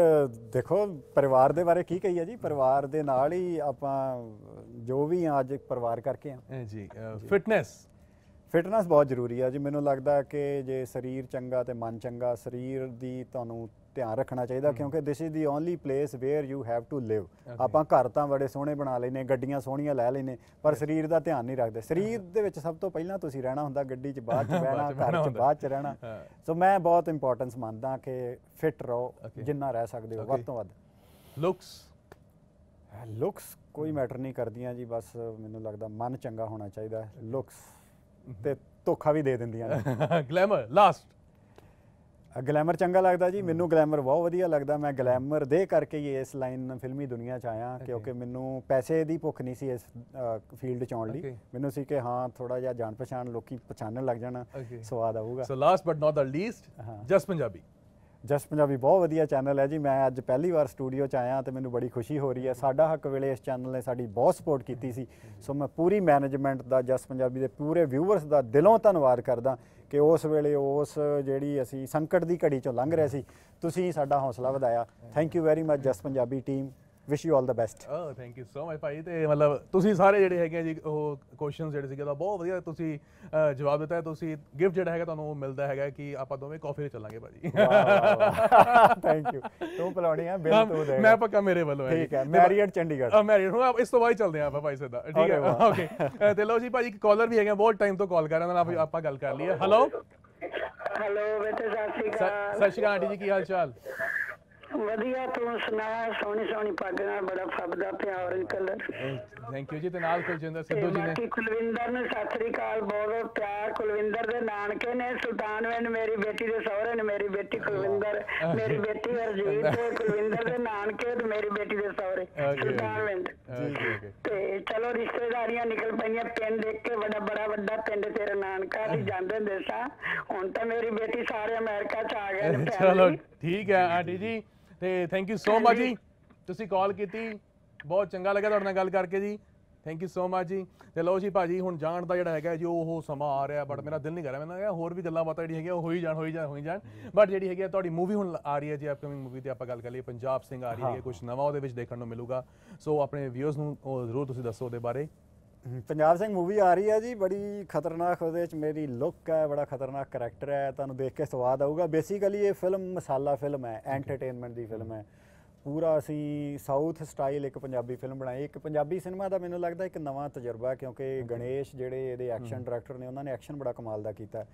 ਦੇਖੋ ਪਰਿਵਾਰ ਦੇ ਬਾਰੇ ਕੀ ਕਹੀਏ ਜੀ? ਪਰਿਵਾਰ ਦੇ ਨਾਲ ਹੀ ਆਪਾਂ ਜੋ ਵੀ ਅੱਜ ਪਰਿਵਾਰ ਕਰਕੇ ਆ ਜੀ ਫਿਟਨੈਸ ਫਿਟਨੈਸ ਬਹੁਤ ਜ਼ਰੂਰੀ ਹੈ ਜੀ। ਮੈਨੂੰ ਲੱਗਦਾ ਕਿ ਜੇ ਸਰੀਰ ਚੰਗਾ ਤੇ ਮਨ ਚੰਗਾ ਸਰੀਰ ਦੀ ਤੁਹਾਨੂੰ ਧਿਆਨ ਰੱਖਣਾ ਚਾਹੀਦਾ ਕਿਉਂਕਿ this is the only place where you have to live ਆਪਾਂ ਘਰ ਤਾਂ ਬੜੇ ਸੋਹਣੇ ਬਣਾ ਲੈਨੇ ਗੱਡੀਆਂ ਸੋਹਣੀਆਂ ਲੈ ਲੈਨੇ ਪਰ ਸਰੀਰ ਦਾ ਧਿਆਨ ਨਹੀਂ ਰੱਖਦੇ। ਸਰੀਰ ਦੇ ਵਿੱਚ ਸਭ ਤੋਂ ਪਹਿਲਾਂ ਤੁਸੀਂ ਰਹਿਣਾ ਹੁੰਦਾ ਗੱਡੀ 'ਚ ਬਾਅਦ 'ਚ [laughs] ਬਹਿਣਾ ਘਰ 'ਚ। ਬਾਅਦ 'ਚ ਰਹਿਣਾ। ਸੋ ਮੈਂ ਬਹੁਤ ਇੰਪੋਰਟੈਂਸ ਮੰਨਦਾ ਕਿ ਫਿਟ ਰਹੋ. ਜਿੰਨਾ ਰਹਿ ਸਕਦੇ ਹੋ ਵੱਧ. ਤੋਂ ਵੱਧ। ਲੁਕਸ ਲੁਕਸ ਕੋਈ ਮੈਟਰ ਨਹੀਂ ਕਰਦੀਆਂ ਜੀ ਬਸ ਮੈਨੂੰ ਲੱਗਦਾ ਮਨ ਚੰਗਾ ਹੋਣਾ ਚਾਹੀਦਾ। ਲੁਕਸ ਤੇ ਧੋਖਾ ਵੀ ਦੇ ਦਿੰਦੀਆਂ ਨੇ। ਗਲੈਮਰ ਲਾਸਟ ਗਲੈਮਰ ਚੰਗਾ ਲੱਗਦਾ ਜੀ ਮੈਨੂੰ ਗਲੈਮਰ ਬਹੁਤ ਵਧੀਆ ਲੱਗਦਾ। ਮੈਂ ਗਲੈਮਰ ਦੇ ਕਰਕੇ ਹੀ ਇਸ ਲਾਈਨ ਫਿਲਮੀ ਦੁਨੀਆ 'ਚ ਆਇਆ ਕਿਉਂਕਿ ਮੈਨੂੰ ਪੈਸੇ ਦੀ ਭੁੱਖ ਨਹੀਂ ਸੀ ਇਸ ਫੀਲਡ 'ਚ ਆਉਣ ਲਈ. ਮੈਨੂੰ ਸੀ ਕਿ ਹਾਂ ਥੋੜਾ ਜਿਹਾ ਜਾਣ ਪਛਾਣ ਲੋਕੀ ਪਛਾਣਨ ਲੱਗ ਜਾਣਾ. ਸਵਾਦ ਆਊਗਾ। So last but not the least ਹਾਂ। ਜਸਟ ਪੰਜਾਬੀ ਜਸ ਪੰਜਾਬੀ ਬਹੁਤ ਵਧੀਆ ਚੈਨਲ ਹੈ ਜੀ। ਮੈਂ ਅੱਜ ਪਹਿਲੀ ਵਾਰ ਸਟੂਡੀਓ 'ਚ ਆਇਆ ਤੇ ਮੈਨੂੰ ਬੜੀ ਖੁਸ਼ੀ ਹੋ ਰਹੀ ਹੈ। ਸਾਡਾ ਹੱਕ ਵੇਲੇ ਇਸ ਚੈਨਲ ਨੇ ਸਾਡੀ ਬਹੁਤ ਸਪੋਰਟ ਕੀਤੀ ਸੀ। ਸੋ ਮੈਂ ਪੂਰੀ ਮੈਨੇਜਮੈਂਟ ਦਾ ਜਸ ਪੰਜਾਬੀ ਦੇ ਪੂਰੇ ਵਿਊਅਰਸ ਦਾ ਦਿਲੋਂ ਧੰਨਵਾਦ ਕਰਦਾ ਕਿ ਉਸ ਵੇਲੇ ਉਸ ਜਿਹੜੀ ਅਸੀਂ ਸੰਕਟ ਦੀ ਘੜੀ 'ਚੋਂ ਲੰਘ ਰਹੇ ਸੀ, ਤੁਸੀਂ ਸਾਡਾ ਹੌਸਲਾ ਵਧਾਇਆ। Thank you very much Jus Punjabi team wish you all the best oh thank you so much ਭਾਈ। ਤੇ ਮਤਲਬ ਤੁਸੀਂ ਸਾਰੇ ਜਿਹੜੇ ਹੈਗੇ ਜੀ ਉਹ ਕੁਐਸਚਨਸ ਜਿਹੜੇ ਸੀਗੇ ਤਾਂ ਬਹੁਤ ਵਧੀਆ ਤੁਸੀਂ ਜਵਾਬ ਦਿੱਤਾ ਹੈ। ਤੁਸੀਂ ਗਿਫਟ ਜਿਹੜਾ ਹੈਗਾ ਤੁਹਾਨੂੰ ਉਹ ਮਿਲਦਾ ਹੈਗਾ ਕਿ ਆਪਾਂ ਦੋਵੇਂ ਕਾਫੀ ਤੇ ਚੱਲਾਂਗੇ ਭਾਜੀ। ਥੈਂਕ ਯੂ [laughs] ਤੂੰ ਪਲਾਉਣੀ ਆ ਬਿੱਲ ਤੂੰ ਦੇ ਮੈਂ ਪੱਕਾ ਮੇਰੇ ਵੱਲੋਂ ਹੈ ਠੀਕ ਹੈ ਮੈਰੀਅਟ ਚੰਡੀਗੜ੍ਹ। ਆ ਮੈਰਿਡ ਹੁਣ ਇਸ ਤੋਂ ਬਾਅਦ ਹੀ ਚੱਲਦੇ ਹਾਂ ਆਪਾਂ ਭਾਈ ਸਿੱਧਾ। ਠੀਕ ਹੈ। ਓਕੇ ਤੇ ਲਓ ਜੀ ਭਾਜੀ ਇੱਕ ਕਾਲਰ ਵੀ ਹੈਗਾ ਬਹੁਤ ਟਾਈਮ ਤੋਂ ਕਾਲ ਕਰ ਰਹੇ ਨੇ ਆਪਾਂ- ਆਪਾਂ ਗੱਲ ਕਰ ਲਈਏ। ਹੈਲੋ ਹੈਲੋ ਬੇਟੇ ਸਤਿ ਸ਼੍ਰੀ ਅਕਾਲ ਸਤਿ ਸ਼੍ਰੀ ਅਕਾਲ ਆਂਟੀ ਜੀ ਕੀ ਹਾਲ ਚਾਲ? ਵਧੀਆ ਤੂੰ ਸੁਣਾ ਸੋਹਣੀ ਸੋਹਣੀ ਪੱਗ ਨਾਲ ਬੜਾ ਫੱਬਦਾ ਪਿਆ ਔਰੰਜ ਕਲਰ ਥੈਂਕ ਯੂ ਜੀ ਤੇ ਨਾਲ ਕੁਲਜਿੰਦਰ ਸਿੱਧੂ ਜੀ ਨੇ। ਕੁਲਵਿੰਦਰ ਨੂੰ ਸਤਿ ਸ੍ਰੀ ਅਕਾਲ ਬਹੁਤ ਬਹੁਤ ਪਿਆਰ। ਕੁਲਵਿੰਦਰ ਦੇ ਨਾਨਕੇ ਨੇ ਸੁਲਤਾਨਵਿੰਦ ਮੇਰੀ ਬੇਟੀ ਦੇ ਸਹੁਰੇ ਨੇ ਮੇਰੀ ਬੇਟੀ ਕੁਲਵਿੰਦਰ ਮੇਰੀ ਬੇਟੀ ਹਰਜੀਤ ਤੇ ਕੁਲਵਿੰਦਰ ਦੇ ਨਾਨਕੇ ਤੇ ਮੇਰੀ ਬੇਟੀ ਦੇ ਸਹੁਰੇ ਸੁਲਤਾਨਵਿੰਦ ਤੇ ਚਲੋ ਰਿਸ਼ਤੇਦਾਰੀਆਂ ਨਿਕਲ ਪਈਆਂ ਪਿੰਡ ਦੇਖ ਕੇ ਬੜਾ ਬੜਾ ਵੱਡਾ ਪਿੰਡ ਤੇਰਾ ਨਾਨਕਾ ਸੀ ਜਾਂਦੇ ਹੁੰਦੇ ਸਾਂ। ਹੁਣ ਤਾਂ ਮੇਰੀ ਬੇਟੀ ਸਾਰੇ ਅਮਰੀਕਾ ਚ ਆ ਗਏ ਨੇ [laughs] ਚਲੋ। ਠੀਕ ਹੈ ਆਂਟੀ ਜੀ। ਤੇ ਥੈਂਕ ਯੂ ਸੋ ਮਚ ਜੀ। ਤੁਸੀਂ ਕਾਲ ਕੀਤੀ। ਬਹੁਤ ਚੰਗਾ ਲੱਗਾ ਤੁਹਾਡੇ ਨਾਲ ਗੱਲ ਕਰਕੇ ਜੀ। ਥੈਂਕ ਯੂ ਸੋ ਮਚ ਜੀ। ਤੇ ਲਓ ਜੀ ਭਾਜੀ ਹੁਣ ਜਾਣ ਦਾ ਜਿਹੜਾ ਹੈਗਾ ਜੀ ਉਹ ਸਮਾਂ ਆ ਰਿਹਾ ਬਟ ਮੇਰਾ ਦਿਲ ਨਹੀਂ ਕਰ ਰਿਹਾ। ਮੈਂ ਕਿਹਾ ਹੋਰ ਵੀ ਗੱਲਾਂ ਬਾਤਾਂ ਜਿਹੜੀਆਂ ਹੈਗੀਆਂ ਉਹ ਹੋਈ ਜਾਣ ਹੋਈ ਜਾਣ ਹੋਈ ਜਾਣ। ਬਟ ਜਿਹੜੀ ਹੈਗੀ ਆ ਤੁਹਾਡੀ ਮੂਵੀ ਹੁਣ ਆ ਰਹੀ ਹੈ ਜੀ ਅਪਕਮਿੰਗ ਮੂਵੀ ਤੇ ਆਪਾਂ ਗੱਲ ਕਰ ਲਈਏ। ਪੰਜਾਬ ਸਿੰਘ ਆ ਰਹੀ ਹੈ। ਕੁਝ ਨਵਾਂ ਉਹਦੇ ਵਿੱਚ ਦੇਖਣ ਨੂੰ ਮਿਲੂਗਾ। ਸੋ ਆਪਣੇ ਵਿਊਅਰਸ ਨੂੰ ਉਹ ਜ਼ਰੂਰ ਤੁਸੀਂ ਦੱਸੋ ਉਹਦੇ ਬਾਰੇ। ਪੰਜਾਬ ਸਿੰਘ ਮੂਵੀ ਆ ਰਹੀ ਹੈ ਜੀ ਬੜੀ ਖਤਰਨਾਕ ਉਹਦੇ ਵਿੱਚ ਮੇਰੀ ਲੁੱਕ ਹੈ ਬੜਾ ਖਤਰਨਾਕ ਕਰੈਕਟਰ ਹੈ ਤੁਹਾਨੂੰ ਦੇਖ ਕੇ ਸਵਾਦ ਆਊਗਾ। ਬੇਸਿਕਲੀ ਇਹ ਫਿਲਮ ਮਸਾਲਾ ਫਿਲਮ ਹੈ ਐਂਟਰਟੇਨਮੈਂਟ ਦੀ ਫਿਲਮ ਹੈ। ਪੂਰਾ ਅਸੀਂ ਸਾਊਥ ਸਟਾਈਲ ਇੱਕ ਪੰਜਾਬੀ ਫਿਲਮ ਬਣਾਈ। ਇੱਕ ਪੰਜਾਬੀ ਸਿਨੇਮਾ ਦਾ ਮੈਨੂੰ ਲੱਗਦਾ ਇੱਕ ਨਵਾਂ ਤਜਰਬਾ ਕਿਉਂਕਿ ਗਣੇਸ਼ ਜਿਹੜੇ ਇਹਦੇ ਐਕਸ਼ਨ ਡਾਇਰੈਕਟਰ ਨੇ ਉਹਨਾਂ ਨੇ ਐਕਸ਼ਨ ਬੜਾ ਕਮਾਲ ਦਾ ਕੀਤਾ.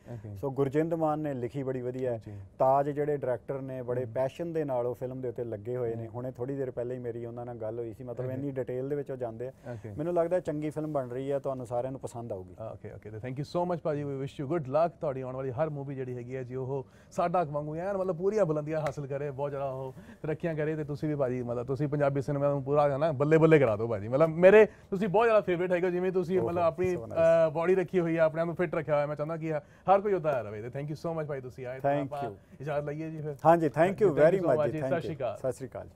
ਸੋ ਗੁਰਜਿੰਦ ਮਾਨ ਨੇ ਲਿਖੀ ਬੜੀ ਵਧੀਆ। ਹੈ। ਤਾਜ ਜਿਹੜੇ ਡਾਇਰੈਕਟਰ ਨੇ ਬੜੇ ਪੈਸ਼ਨ ਦੇ ਨਾਲ ਉਹ ਫਿਲਮ ਦੇ ਉੱਤੇ ਲੱਗੇ ਹੋਏ ਨੇ। ਹੁਣੇ ਥੋੜੀ ਦੇਰ ਪਹਿਲਾਂ ਹੀ ਮੇਰੀ ਉਹਨਾਂ ਨਾਲ ਗੱਲ ਹੋਈ ਸੀ ਮਤਲਬ ਇੰਨੀ ਡਿਟੇਲ ਦੇ ਵਿੱਚ ਉਹ ਜਾਂਦੇ ਆ. ਮੈਨੂੰ ਲੱਗਦਾ ਚੰਗੀ ਫਿਲਮ ਬਣ ਰਹੀ ਹੈ ਤੁਹਾਨੂੰ ਸਾਰਿਆਂ ਨੂੰ ਪਸੰਦ ਆਊਗੀ। Okay okay. Thank you so much ਭਾਜੀ ਵੀ ਵਿਸ਼ ਯੂ ਗੁੱਡ ਲੱਕ ਤੁਹਾਡੀ ਆਉਣ ਵਾਲੀ ਹਰ ਮੂਵੀ ਜਿਹੜੀ ਹੈਗੀ ਹੈ ਜੀ ਉਹ ਸਾਡਾ ਵਾਂਗੂ ਐਨ ਮਤਲਬ ਪੂਰੀਆਂ ਬੁਲੰਦੀਆਂ ਹਾਸਲ ਕਰੇ ਬਹੁਤ ਜ਼ਿਆਦਾ ਉਹ ਤਰੱਕੀਆਂ ਕਰੇ ਤੇ ਤੁਸੀਂ ਵੀ ਭਾਜੀ ਮਤਲਬ ਤੁਸੀਂ ਪੰਜਾਬੀ ਸਿਨੇਮਾ ਨੂੰ ਪੂਰਾ ਨਾ ਬੱਲੇ ਬੱਲੇ ਕਰਾ ਦਿਓ ਭਾਜੀ ਮਤਲਬ ਮੇਰੇ ਤੁਸੀਂ ਬਹੁਤ ਜ਼ਿਆਦਾ ਫੇਵਰੇਟ ਹੈਗੇ ਜਿਵੇਂ ਤੁਸੀਂ ਮਤਲਬ ਆਪਣੀ. ਬਾਡੀ ਰੱਖੀ ਹੋਈ ਹੈ ਆਪਣੇ ਆਪ ਨੂੰ ਫਿਟ ਰੱਖਿਆ ਹੋਇਆ ਮੈਂ ਚਾਹੁੰਦਾ ਕਿ ਹਰ ਕੋਈ ਉਦਾਂ ਰਵੇ ਤੇ ਥੈਂਕ ਯੂ ਸੋ ਮਚ ਭਾਈ ਤੁਸੀਂ ਆਏ you. ਇਜਾਜ਼ਤ ਲਈਏ ਜੀ ਫਿਰ ਹਾਂਜੀ thank you very much thank ਸਤਿ ਸ਼੍ਰੀ ਅਕਾਲ। ਸਤਿ ਸ਼੍ਰੀ ਅਕਾਲ